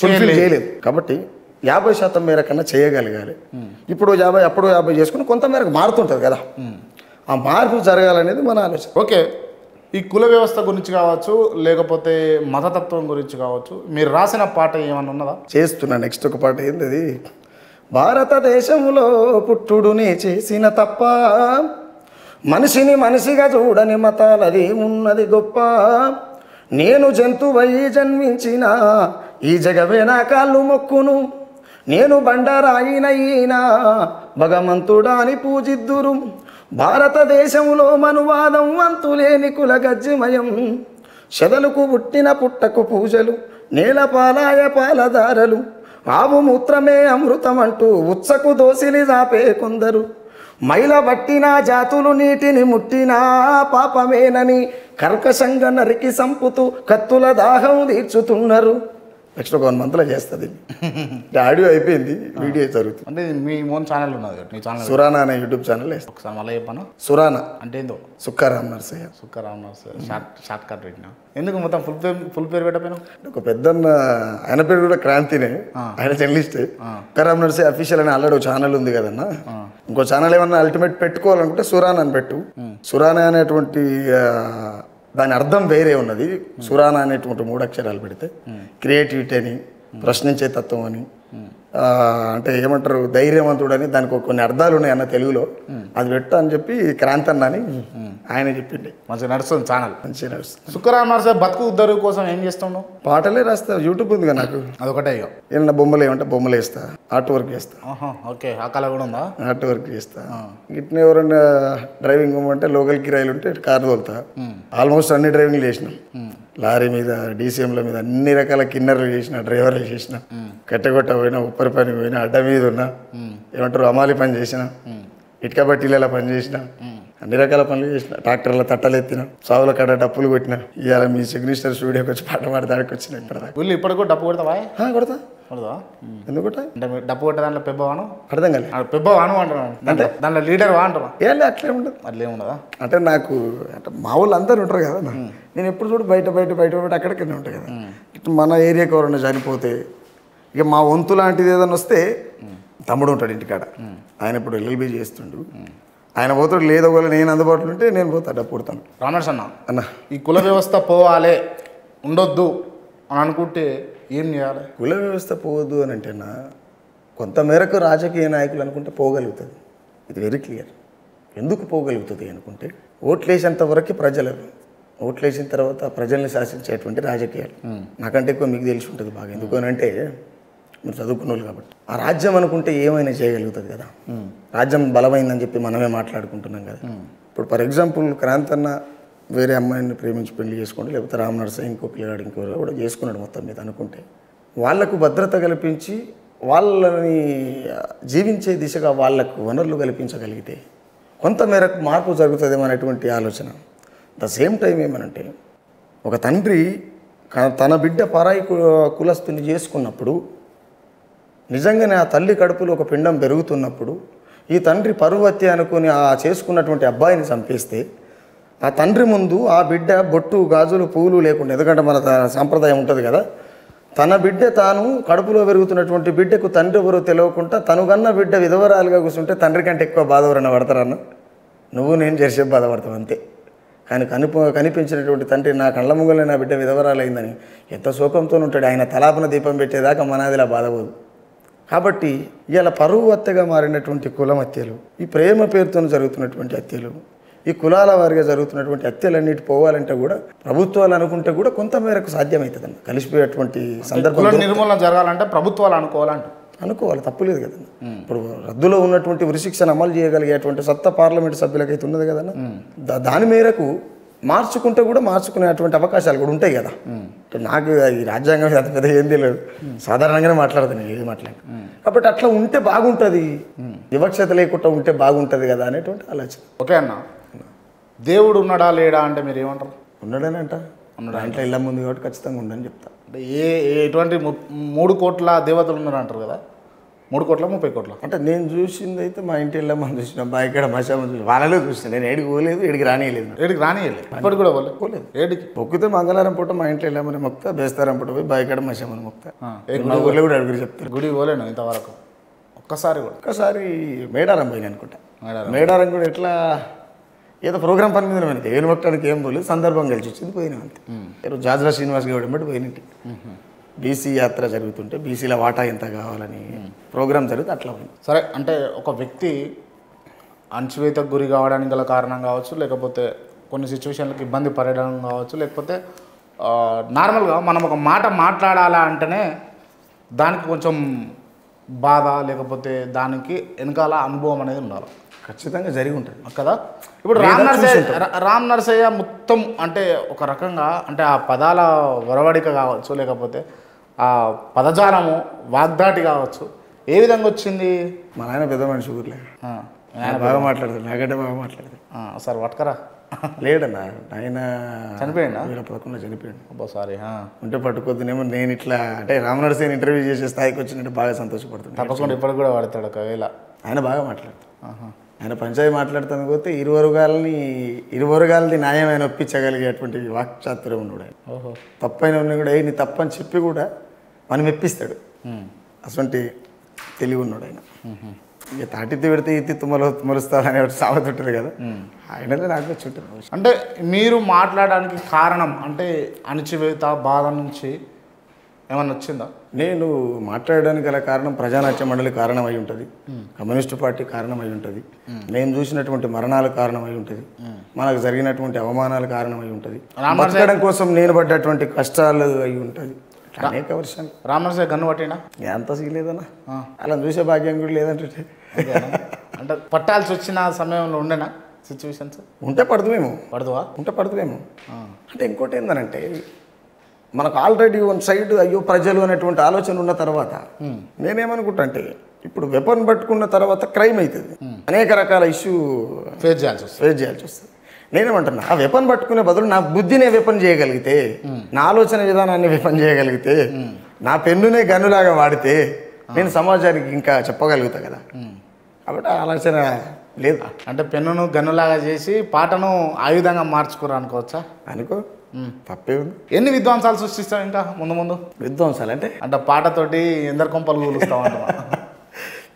ఫుల్ఫిల్ చేయలేదు. కాబట్టి యాభై శాతం మేర కన్నా చేయగలగాలి. ఇప్పుడు యాభై అప్పుడు యాభై చేసుకుని కొంత మేరకు మారుతుంటుంది కదా. ఆ మార్పు జరగాలనేది మన ఆలోచన. ఓకే. ఈ కుల వ్యవస్థ గురించి కావచ్చు లేకపోతే మతతత్వం గురించి కావచ్చు మీరు రాసిన పాట ఏమన్నా ఉన్నదా? చేస్తున్నా. నెక్స్ట్ ఒక పాట ఏంది భారతదేశంలో పుట్టుడునే చేసిన తప్ప మనిషిని మనిషిగా చూడని మతాలది ఉన్నది గొప్ప. నేను జంతువై జన్మించిన ఈ జగవే నా కాళ్ళు మొక్కును. నేను బండరాయినయినా భగవంతుడాని పూజిద్దురు. భారతదేశంలో మనువాదం అంతులేని కుల గజ్జిమయం శదలకు పుట్టిన పుట్టకు పూజలు నేల పాలాయ పాలదారలు. ఆవు మూత్రమే అమృతం అంటూ ఉత్సకు దోసిలి జాపే కొందరు. మైల పట్టిన జాతులు నీటిని ముట్టినా పాపమేనని కర్కశంగా నరికి సంపుతూ కత్తుల దాహం తీర్చుతున్నారు. నెక్స్ట్ ఒక వన్ మంత్లో చేస్తుంది. ఆడియో అయిపోయింది వీడియో జరుగుతుంది. అంటే మీ ఓన్ ఛానల్ ఉన్నది నీ ఛానల్ సురానా అనే యూట్యూబ్ ఛానల్ ఒకసారి మళ్ళీ చెప్పాను? సురానా. అంటే ఏందో? Sukkaram Narsaiah. Sukkaram short short cut పెట్టినా? ఎందుకు మొత్తం ఫుల్ పేరు ఫుల్ పేరు పెట్టపోయినావు? ఒక పెద్దన్న ఆయన పేరు కూడా క్రాంతినే. ఆయన జర్నలిస్ట్ కరామ్ నర్సే అఫీషియల్ అని ఆల్రెడీ ఛానల్ ఉంది కదన్న. ఇంకో ఛానల్ ఏమన్నా అల్టిమేట్ పెట్టుకోవాలనుకుంటే సురాన్ అని పెట్టు సురానా అనేటువంటి దాని అర్థం వేరే ఉన్నది. సురానా అనేటువంటి మూడు అక్షరాలు పెడితే క్రియేటివిటీ అని ప్రశ్నించే తత్వం అని అంటే ఏమంటారు ధైర్యవంతుడని దానికి కొన్ని అర్థాలు ఉన్నాయి అన్న తెలుగులో. అది పెట్టు అని చెప్పి క్రాంతన్న అని ఆయన చెప్పిండే మంచిగా నడుస్తుంది ఛానల్. మంచిగా నడుస్తుంది. సుక్కరామ్ నర్సే బతుకు ఉద్దరు కోసం ఏం చేస్తున్నావు పాటలే రాస్తా యూట్యూబ్ ఉంది కదా నాకు. అదొకటే ఏమన్నా బొమ్మలు ఏమంటే బొమ్మలు వేస్తా ఆర్ట్ వర్క్ చేస్తా. ఓకే ఆ కళ కూడా ఉందా? ఆర్ట్ వర్క్ చేస్తా. ఇట్నే ఎవరన్నా డ్రైవింగ్ ఇవ్వమంటే లోకల్ కిరాయిలు ఉంటే కారు తోలుతా. ఆల్మోస్ట్ అన్ని డ్రైవింగ్ చేసినాం. లారీ మీద డీసీఎంల మీద అన్ని రకాల కిన్నర్లు చేసిన డ్రైవర్లు చేసిన కట్టెగొట్ట పోయినా ఉప్పరి పని పోయినా అడ్డ మీద ఉన్నా ఏమంటారు అమాలి పని చేసిన ఇటుక బట్టీలలో పని చేసిన అన్ని రకాల పనులు చేసిన. ట్రాక్టర్ల తట్టలు ఎత్తిన. సావుల కాడ డప్పులు కొట్టిన. ఇవాళ మీ సిగ్నేచర్ స్టూడియోకి వచ్చి పాట పాడతాడికి వచ్చిన ఇప్పటిదాకా. ఇప్పటికి కూడా డప్పు కొడతావా? కొడతా. కొడతావా? ఎందుకు అంటే డప్పు కొట్టే దాంట్లో పెబ్బవాను అర్థం కాలే. పెబ్బవాను అంటున్నాను దాంట్లో దాంట్లో లీడర్ వా అంటున్నా? ఏం అట్లే ఉండదు. అట్లా ఏముండదా అంటే నాకు అంటే మా వాళ్ళు అందరూ ఉంటారు కదా. నేను ఎప్పుడు చూడు బయట బయట బయట బయట అక్కడికనే ఉంటాయి కదా. మన ఏరియాకి ఎవరైనా చనిపోతే ఇక మా వంతు లాంటిది ఏదైనా వస్తే తమ్ముడు ఉంటాడు ఇంటికాడ. ఆయన ఇప్పుడు ఎల్ఎల్బీ చేస్తుండు. ఆయన పోతాడు లేదో వాళ్ళు నేను అందుబాటులో ఉంటే నేను పోతాడు పుడతాను రామర్స్ అన్న అన్న. ఈ కుల వ్యవస్థ పోవాలి ఉండొద్దు అని అనుకుంటే ఏం చేయాలి? కుల వ్యవస్థ పోవద్దు అని అంటేనా కొంత మేరకు రాజకీయ నాయకులు అనుకుంటే పోగలుగుతుంది. ఇది వెరీ క్లియర్ ఎందుకు పోగలుగుతుంది అనుకుంటే ఓట్లేసేంత వరకు ప్రజలు ఓట్లేసిన తర్వాత ప్రజల్ని శాసించేటువంటి రాజకీయాలు. నాకంటే ఎక్కువ మీకు తెలిసి ఉంటుంది బాగా. ఎందుకు అని అంటే మీరు చదువుకున్న వాళ్ళు కాబట్టి. ఆ రాజ్యం అనుకుంటే ఏమైనా చేయగలుగుతుంది కదా. రాజ్యం బలమైందని చెప్పి మనమే మాట్లాడుకుంటున్నాం కదా. ఇప్పుడు ఫర్ ఎగ్జాంపుల్ క్రాంతన్న వేరే అమ్మాయిని ప్రేమించి పెళ్ళి చేసుకోండి లేకపోతే రామ్ నరసయ్య ఇంకో పిల్లగాడు ఇంకో కూడా చేసుకున్నాడు మొత్తం మీద అనుకుంటే వాళ్ళకు భద్రత కల్పించి వాళ్ళని జీవించే దిశగా వాళ్ళకు వనరులు కల్పించగలిగితే కొంత మేరకు మార్పు జరుగుతుందేమో అనేటువంటి ఆలోచన. ద సేమ్ టైం ఏమనంటే ఒక తండ్రి తన బిడ్డ పరాయి కులస్తుని చేసుకున్నప్పుడు నిజంగానే ఆ తల్లి కడుపులో ఒక పిండం పెరుగుతున్నప్పుడు ఈ తండ్రి పరువత్తి అనుకుని ఆ చేసుకున్నటువంటి అబ్బాయిని చంపేస్తే ఆ తండ్రి ముందు ఆ బిడ్డ బొట్టు గాజులు పూలు లేకుండా ఎందుకంటే మన త- సాంప్రదాయం ఉంటుంది కదా తన బిడ్డ తాను కడుపులో పెరుగుతున్నటువంటి బిడ్డకు తండ్రి ఎవరో తెలియకుండా తను కన్న బిడ్డ విధవరాలుగా కూర్చుంటే తండ్రి కంటే ఎక్కువ బాధ ఎవరన్నా పడతారన్న నువ్వు నేను చేసే బాధపడతావు అంతే. కానీ కనిప కనిపించినటువంటి తండ్రి నా కళ్ళ ముంగలే నా బిడ్డ విధవరాలైందని ఎంత శోకంతో ఉంటాడు ఆయన తలాపన దీపం పెట్టేదాకా మనాదిలా బాధపోదు. కాబట్టి ఇవాళ పరువు హత్యగా మారినటువంటి కులం హత్యలు ఈ ప్రేమ పేరుతో జరుగుతున్నటువంటి హత్యలు ఈ కులాల వారిగా జరుగుతున్నటువంటి హత్యలన్నిటి పోవాలంటే కూడా ప్రభుత్వాలు అనుకుంటే కూడా కొంత మేరకు సాధ్యమవుతుందన్న కలిసిపోయేటువంటి సందర్భం నిర్మూలన జరగాలంటే ప్రభుత్వాలు అనుకోవాలంట. అనుకోవాలి తప్పులేదు కదన్న ఇప్పుడు రద్దులో ఉన్నటువంటి ఉరిశిక్షను అమలు చేయగలిగేటువంటి సత్తా పార్లమెంట్ సభ్యులకైతే ఉన్నది కదన్న. దాని మేరకు మార్చుకుంటే కూడా మార్చుకునేటువంటి అవకాశాలు కూడా ఉంటాయి కదా. అంటే నాకు ఈ రాజ్యాంగం అంత పెద్ద ఏం తెలియదు. సాధారణంగానే మాట్లాడుతాను నేను ఏది మాట్లాడు కాబట్టి అట్లా ఉంటే బాగుంటుంది. వివక్షత లేకుండా ఉంటే బాగుంటుంది కదా అనేటువంటి ఆలోచన. ఓకే అన్న. దేవుడు ఉన్నాడా లేడా అంటే మీరు ఏమంటారు? ఉన్నాడని అంట దాంట్లో ఇళ్ళ ముందు కాబట్టి ఖచ్చితంగా ఉండని చెప్తా. అంటే ఏ ఎటువంటి మూడు కోట్ల దేవతలు ఉన్నారు అంటారు కదా? మూడు కోట్ల ముప్పై కోట్ల? అంటే నేను చూసింది అయితే మా ఇంటి ఇళ్ళ మనం చూసిన మా ఇక్కడ మశామ చూసి వాళ్ళలో చూసిన నేను ఏడికి పోలేదు ఏడికి రానియలేదు ఏడికి రానియలే ఇప్పటికి కూడా పోలే? పోలేదు. ఏడికి? మొక్కితే మంగళవారం పూట మా ఇంట్లో వెళ్ళామని మొక్తా బేస్తారం పూట పోయి బాయికాడ మశామని మొక్తా. ఊళ్ళో కూడా అడుగురు చెప్తారు. గుడికి పోలేను ఇంతవరకు. ఒక్కసారి కూడా. ఒక్కసారి మేడారం పోయిన అనుకుంటా. మేడారం. కూడా ఎట్లా ఏదో ప్రోగ్రామ్ పని మీద ఏం మొక్కడానికి ఏం పోలేదు సందర్భం కలిసి వచ్చింది పోయినా అంతే. జాజుల శ్రీనివాస్ గౌడ్ బట్టి పోయినట్టు బీసీ యాత్ర జరుగుతుంటే బీసీల వాటా ఎంత కావాలని ప్రోగ్రామ్ జరిగితే అట్లా ఉంది. సరే అంటే ఒక వ్యక్తి అణచివేతకు గురి కావడానికి గల కారణం కావచ్చు లేకపోతే కొన్ని సిచ్యువేషన్లకు ఇబ్బంది పడడం కావచ్చు లేకపోతే నార్మల్గా మనం ఒక మాట మాట్లాడాలా అంటేనే దానికి కొంచెం బాధ లేకపోతే దానికి వెనకాల అనుభవం అనేది ఉండాలి. ఖచ్చితంగా జరిగి ఉంటుంది. కదా? ఇప్పుడు రామ్ నర్సయ్య రామ్ నర్సయ్య మొత్తం అంటే ఒక రకంగా అంటే ఆ పదాల వరవడిక కావచ్చు లేకపోతే ఆ పదజాలము వాగ్దాటి కావచ్చు. ఏ విధంగా వచ్చింది? మా నాయన పెద్ద మనిషి ఊర్లే. ఆయన బాగా మాట్లాడతాడు నాకంటే బాగా మాట్లాడతాడు. సార్ పట్టుకరా. లేడన్నా ఆయన? వేల పదకొండులో చనిపోయాడు. అబ్బో సారీ. ఉంటే పట్టుకొద్దునేమో నేను ఇట్లా అంటే రామనరసేని ఇంటర్వ్యూ చేసే స్థాయికి వచ్చినట్టు బాగా సంతోషపడుతుంది తప్పకుండా ఇప్పటికి కూడా పడతాడు ఒకవేళ. ఆయన బాగా మాట్లాడతాడు. ఆహా. ఆయన పంచాయతీ మాట్లాడుతాను పోతే ఇరువరుగాలని ఇరువరుగాలని న్యాయమైన ఒప్పించగలిగేటువంటి వాక్చాతుర్యం ఉన్నాడు ఆయన. ఓహో. తప్పైన ఉన్నా కూడా ఏ నీ తప్పని చెప్పి కూడా మనం మెప్పిస్తాడు. అటువంటి తెలివి ఉన్నాడు ఆయన. ఇక తాటిత్తి పెడితే ఎత్తి తుమ్మలు తుమ్మలుస్తాడు అనే సామెత ఉంటుంది కదా. ఆయనదే నాకు వచ్చి ఉంటుంది. అంటే మీరు మాట్లాడడానికి కారణం అంటే అణచివేత బాధ నుంచి ఏమన్నా వచ్చిందా నేను మాట్లాడడానికి గల కారణం ప్రజానాట్య మండలి కారణమై ఉంటుంది. కమ్యూనిస్టు పార్టీ కారణమై ఉంటుంది. నేను చూసినటువంటి మరణాలు కారణమై ఉంటుంది. మనకు జరిగినటువంటి అవమానాలు కారణమై ఉంటుంది. రామరాజు- బతకడం కోసం నేను పడ్డటువంటి కష్టాలు అయి ఉంటుంది. అనేక వర్షాలు. రామ్ నర్సయ్య గన్ను పట్టినా ఎంత సిగలేదన్నా ఆ. అలా చూసే భాగ్యం కూడా లేదంటే? అంటే పట్టాల్సి వచ్చిన సమయంలో ఉండేనా సిచ్యువేషన్స్? ఉంటే పడదుమేమో పడదువా? ఉంటే పడదుమేమో అంటే ఇంకోటి ఏందనంటే మనకు ఆల్రెడీ వన్ సైడ్ అయ్యో ప్రజలు అనేటువంటి ఆలోచన ఉన్న తర్వాత నేనేమనుకుంటా అంటే ఇప్పుడు వెపన్ పట్టుకున్న తర్వాత క్రైమ్ అవుతుంది. అనేక రకాల ఇష్యూ ఫేస్ చేయాల్సి వస్తుంది. ఫేస్ చేయాల్సి వస్తుంది. నేనేమంటున్నా ఆ వెపన్ పట్టుకునే బదులు నా బుద్ధినే వెపన్ చేయగలిగితే నా ఆలోచన విధానాన్ని వెపన్ చేయగలిగితే నా పెన్నునే గన్నులాగా వాడితే నేను సమాజానికి ఇంకా చెప్పగలుగుతా కదా. కాబట్టి ఆలోచన లేదు. అంటే పెన్నును గన్నులాగా చేసి పాటను ఆయుధంగా మార్చుకోరు అనుకోవచ్చా? అనుకో. తప్పే ఉంది ఎన్ని విద్వాంసాలు సృష్టిస్తాం ఇంకా ముందు ముందు? విధ్వంసాలు అంటే? అంటే పాటతోటి ఎందరు కొంపలు కూలుస్తాం అంటున్నా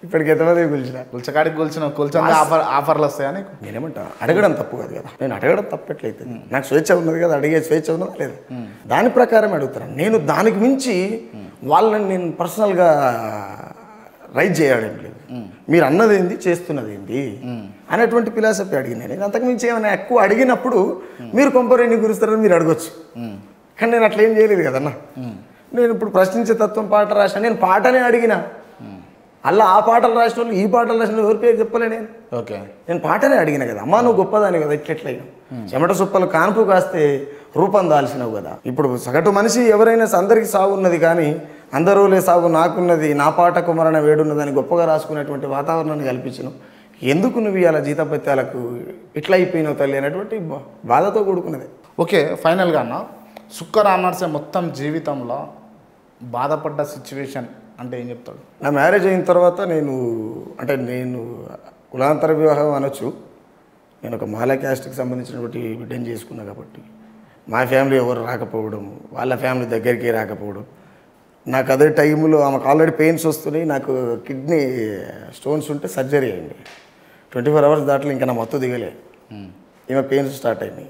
ఇప్పటికి ఎంతమంది పిలిచిన కుల్చకాడికి కూల్చిన కూల్చంగా ఆఫర్ ఆఫర్లు వస్తాయా నీకు? నేనేమంటా? అడగడం తప్పు కాదు కదా. నేను అడగడం తప్పట్లయితే. నాకు స్వేచ్ఛ ఉన్నది కదా అడిగే స్వేచ్ఛ ఉన్నదా లేదు? దాని ప్రకారం అడుగుతాను నేను దానికి మించి వాళ్ళని నేను పర్సనల్గా రైట్ చేయడం లేదు. మీరు అన్నది ఏంది చేస్తున్నది ఏంది? అనేటువంటి ఫిలాసఫీ అడిగిన నేను. అంతకు మించి ఏమైనా ఎక్కువ అడిగినప్పుడు మీరు కొంపరేణి గురుస్తారని మీరు అడగొచ్చు. కానీ నేను అట్లా ఏం చేయలేదు కదన్నా. నేను ఇప్పుడు ప్రశ్నించే తత్వం పాట రాసిన నేను పాటనే అడిగిన. అలా ఆ పాటలు రాసిన వాళ్ళు ఈ పాటలు రాసిన ఎవరి పేరు చెప్పలే నేను. ఓకే. నేను పాటనే అడిగిన కదా. అమ్మా నువ్వు గొప్పదాని కదా ఇట్లెట్లయినా. చెమట సుప్పలు కాన్పు కాస్తే రూపం దాల్సినవు కదా. ఇప్పుడు సగటు మనిషి ఎవరైనా అందరికీ సాగు ఉన్నది కానీ అందరూలే సాగు నాకున్నది నా పాట కుమరణ వేడున్నదని గొప్పగా రాసుకునేటువంటి వాతావరణాన్ని కల్పించను. ఎందుకు నువ్వు ఇవాళ జీతపత్యాలకు ఇట్లా అయిపోయినావు తల్లి అనేటువంటి బా- బాధతో కూడుకున్నది. ఓకే ఫైనల్గా అన్న. సుక్క రామర్సే మొత్తం జీవితంలో బాధపడ్డ సిచ్యువేషన్ అంటే ఏం చెప్తాడు? నా మ్యారేజ్ అయిన తర్వాత నేను అంటే నేను కులాంతర వివాహం అనొచ్చు. నేను ఒక మాలా క్యాస్ట్కి సంబంధించినటువంటి బిడ్డని చేసుకున్నా కాబట్టి. మా ఫ్యామిలీ ఎవరు రాకపోవడం వాళ్ళ ఫ్యామిలీ దగ్గరికి రాకపోవడం. నాకు అదే టైంలో ఆమెకు ఆల్రెడీ పెయిన్స్ వస్తున్నాయి. నాకు కిడ్నీ స్టోన్స్ ఉంటే సర్జరీ అయింది ట్వంటీ ఫోర్ అవర్స్ దాంట్లో ఇంకా నా మొత్తం దిగలే. ఈమె పెయిన్స్ స్టార్ట్ అయినాయి.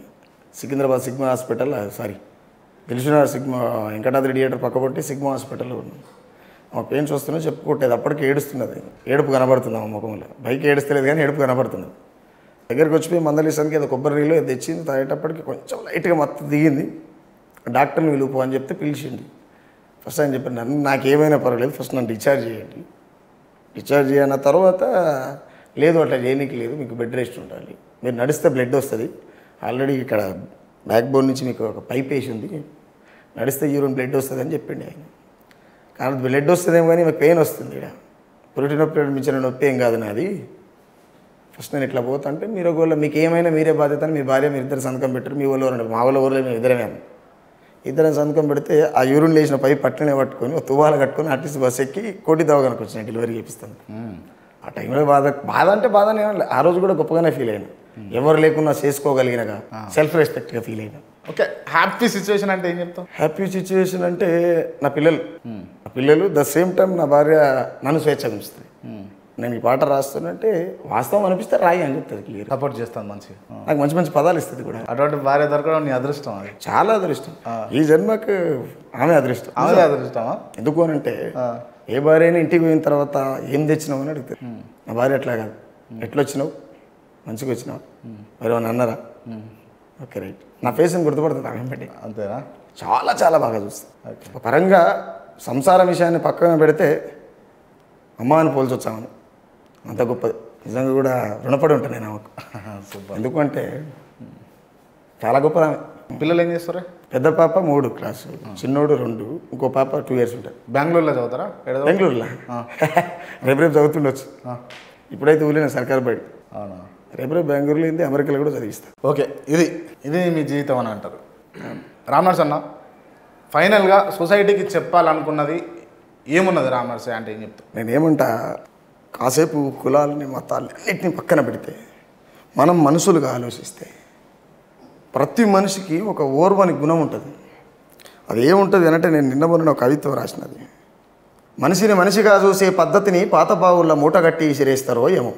సికింద్రాబాద్ సిగ్మా హాస్పిటల్ సారీ తెలిసిన సిగ్మా వెంకటాద్రి థియేటర్ పక్కబట్టి సిగ్మా హాస్పిటల్లో ఉన్నాం. ఆ పెయిన్స్ వస్తున్నాయి చెప్పుకోవట్లేదు అప్పటికి ఏడుస్తున్నది. ఏడుపు కనబడుతుంది ఆ ముఖంలో. బైక్ ఏడుస్తలేదు కానీ ఏడుపు కనబడుతున్నది. దగ్గరికి వచ్చిపోయి మందలిసానికి ఏదో కొబ్బరి నీళ్ళు తెచ్చింది తాగేటప్పటికి కొంచెం లైట్గా మత్తు దిగింది. డాక్టర్ని పిలుపు అని చెప్తే పిలిచింది. ఫస్ట్ ఆయన చెప్పాను నన్ను నాకేమైనా పర్వాలేదు ఫస్ట్ నన్ను డిశ్చార్జ్ చేయండి. డిశ్చార్జ్ చేయన తర్వాత లేదు అట్లా చేయనీకి లేదు మీకు బెడ్ రెస్ట్ ఉండాలి. మీరు నడిస్తే బ్లడ్ వస్తుంది. ఆల్రెడీ ఇక్కడ బ్యాక్ బోన్ నుంచి మీకు ఒక పైప్ వేసి ఉంది. నడిస్తే యూరిన్ బ్లడ్ వస్తుంది అని చెప్పిండి ఆయన. కానీ బ్లడ్ వస్తుందేమో కానీ మీకు పెయిన్ వస్తుంది ఇక్కడ పురిటి నొప్పి మించిన నొప్పి ఏం కాదు నాది. ఫస్ట్ నేను ఇట్లా పోతుంటే మీరు ఒకవేళ మీకు ఏమైనా మీరే బాధ్యత అని మీ భార్య మీరు ఇద్దరు సంతకం పెట్టారు. మీ వాళ్ళు ఎవరు మా వాళ్ళ ఊళ్ళో మేము ఇద్దరమే ఇద్దరం సంతకం పెడితే ఆ యూరిన్ లేచిన పై పట్లనే పట్టుకొని ఒక తువాలు కట్టుకొని ఆర్టీసీ బస్ ఎక్కి కోటి దవాఖానకు వచ్చిన డెలివరీ చేపిస్తాను. ఆ టైంలో బాధ బాధ అంటే బాధనే ఏం లేదు. ఆ రోజు కూడా గొప్పగానే ఫీల్ అయినా. ఎవరు లేకున్నా చేసుకోగలిగినగా సెల్ఫ్ రెస్పెక్ట్గా ఫీల్ అయినా. ఓకే హ్యాపీ సిచ్యువేషన్ అంటే ఏం చెప్తావు? హ్యాపీ సిచ్యువేషన్ అంటే నా పిల్లలు. నా పిల్లలు ద సేమ్ టైం నా భార్య నన్ను స్వేచ్ఛగా ఉంచుతుంది. నేను ఈ పాట రాస్తున్నంటే వాస్తవం అనిపిస్తే రాయి అని చెప్తుంది క్లియర్ సపోర్ట్ చేస్తాను మంచిగా. నాకు మంచి మంచి పదాలు ఇస్తుంది కూడా. అటువంటి భార్య దొరకడం నీ అదృష్టం అది. చాలా అదృష్టం. ఈ జన్మకు ఆమె అదృష్టం. ఆమె అదృష్టమా? ఎందుకు అని అంటే ఏ భార్య అయినా ఇంటికి పోయిన తర్వాత ఏం తెచ్చినావు అని అడుగుతారు. నా భార్య ఎట్లా కాదు. ఎట్లా వచ్చినావు మంచిగా వచ్చినావు? మరి అన్నారా? Okay right. నా ఫేస్ని గుర్తుపడుతుంది ఆమె బట్టి అంతేనా? చాలా చాలా బాగా చూస్తాను పరంగా సంసార విషయాన్ని పక్కన పెడితే అమ్మ అని పోల్చొచ్చామని. అంత గొప్పది. నిజంగా కూడా రుణపడి ఉంటాను నేను ఎందుకంటే చాలా గొప్పది ఆమె. పిల్లలు ఏం చేస్తారు? పెద్ద పాప మూడు క్లాసు చిన్నోడు రెండు ఇంకో పాప టూ ఇయర్స్ ఉంటుంది బెంగళూరులో చదువుతారా? బెంగళూరులో. రేపు రేపు చదువుతుండొచ్చు. ఇప్పుడైతే ఊళ్ళో సర్కారు అవునా? రేపు రేపు బెంగళూరులో ఏంది అమెరికాలో కూడా చదివిస్తాను ఓకే ఇది ఇది మీ జీవితం అని అంటారు. రామనర్స్ అన్న ఫైనల్గా సొసైటీకి చెప్పాలనుకున్నది ఏమున్నది రామనర్స్ అంటే ఏం చెప్తావు? నేను ఏమంటా కాసేపు కులాలని మతాలని అన్నిటిని పక్కన పెడితే మనం మనుషులుగా ఆలోచిస్తే ప్రతి మనిషికి ఒక ఓర్వని గుణం ఉంటుంది. అది ఏముంటుంది అంటే నేను నిన్న మొన్న ఒక కవిత్వం రాసినది. మనిషిని మనిషిగా చూసే పద్ధతిని పాత బావుల్లో మూటగట్టి విసిరేస్తారో ఏమో.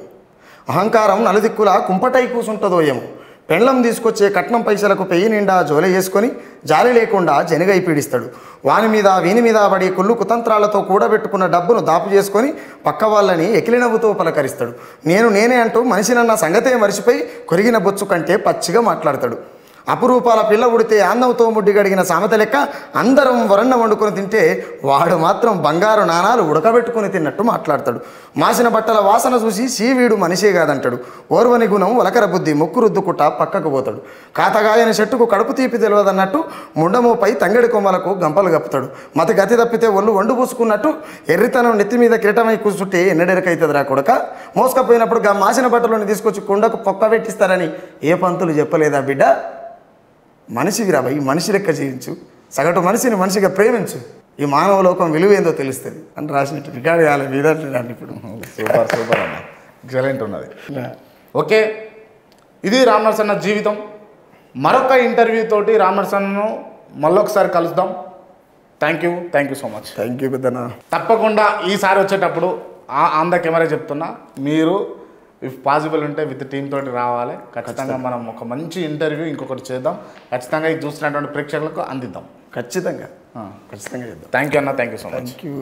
అహంకారం నలుదిక్కుల కుంపటై కూసుంటుందో ఏమో. పెండ్లం తీసుకొచ్చే కట్నం పైసలకు పెయ్యి నిండా జోలె చేసుకొని జాలి లేకుండా జనిగై పీడిస్తాడు. వాని మీద వీని మీద పడి కుళ్ళు కుతంత్రాలతో కూడబెట్టుకున్న డబ్బును దాపు చేసుకొని పక్క వాళ్ళని ఎకిలినవ్వుతో పలకరిస్తాడు. నేను నేనే అంటూ మనిషినన్న సంగతే మరిచిపోయి కొరిగిన బొచ్చు కంటే పచ్చిగా మాట్లాడతాడు. అపురూపాల పిల్ల ఉడితే ఆన్నంతో ముడ్డి గడిగిన సామెత లెక్క అందరం వరన్న వండుకొని తింటే వాడు మాత్రం బంగారు నాణాలు ఉడకబెట్టుకుని తిన్నట్టు మాట్లాడతాడు. మాసిన బట్టల వాసన చూసి సీవీడు మనిషే కాదంటాడు. ఓర్వని గుణం వలకర బుద్ధి ముక్కు రుద్దుకుట పక్కకు పోతాడు. కాతగాయని చెట్టుకు కడుపు తీపి తెలియదన్నట్టు ముండమోపై తంగడి కొమ్మలకు గంపలు గప్పుతాడు మత గతి తప్పితే ఒళ్ళు వండు పూసుకున్నట్టు ఎర్రితనం నెత్తి మీద కిరటమై కూర్చుంటే ఎన్నడెరకైతుంది రా కొడక? మోసుకపోయినప్పుడు గా మాసిన బట్టలను తీసుకొచ్చి కుండకు పొక్క పెట్టిస్తారని ఏ పంతులు చెప్పలేదా బిడ్డ? మనిషివిరా భయ్ మనిషి లెక్క జీవించు. సగటు మనిషిని మనిషిగా ప్రేమించు. ఈ మానవ లోకం విలువేందో తెలుస్తుంది అని రాసినట్టు రికార్డ్ చేయాలి మీద ఇప్పుడు. సూపర్ సూపర్ అన్న ఎక్సలెంట్ ఉన్నది. ఓకే. ఇది రామ్ నరసన్న జీవితం. మరొక ఇంటర్వ్యూ తోటి రామ్ నరసన్నను మళ్ళొకసారి కలుద్దాం. Thank you thank you so much thank you పెద్దనా తప్పకుండా ఈసారి వచ్చేటప్పుడు ఆ ఆన్ ద కెమెరా చెప్తున్నా. మీరు ఇఫ్ పాసిబుల్ ఉంటే విత్ టీమ్ తోటి రావాలి. ఖచ్చితంగా మనం ఒక మంచి ఇంటర్వ్యూ ఇంకొకటి చేద్దాం. ఖచ్చితంగా ఇది చూసినటువంటి ప్రేక్షకులకు అందిద్దాం. ఖచ్చితంగా. ఖచ్చితంగా చేద్దాం. థ్యాంక్ యూ అన్న thank you so much thank you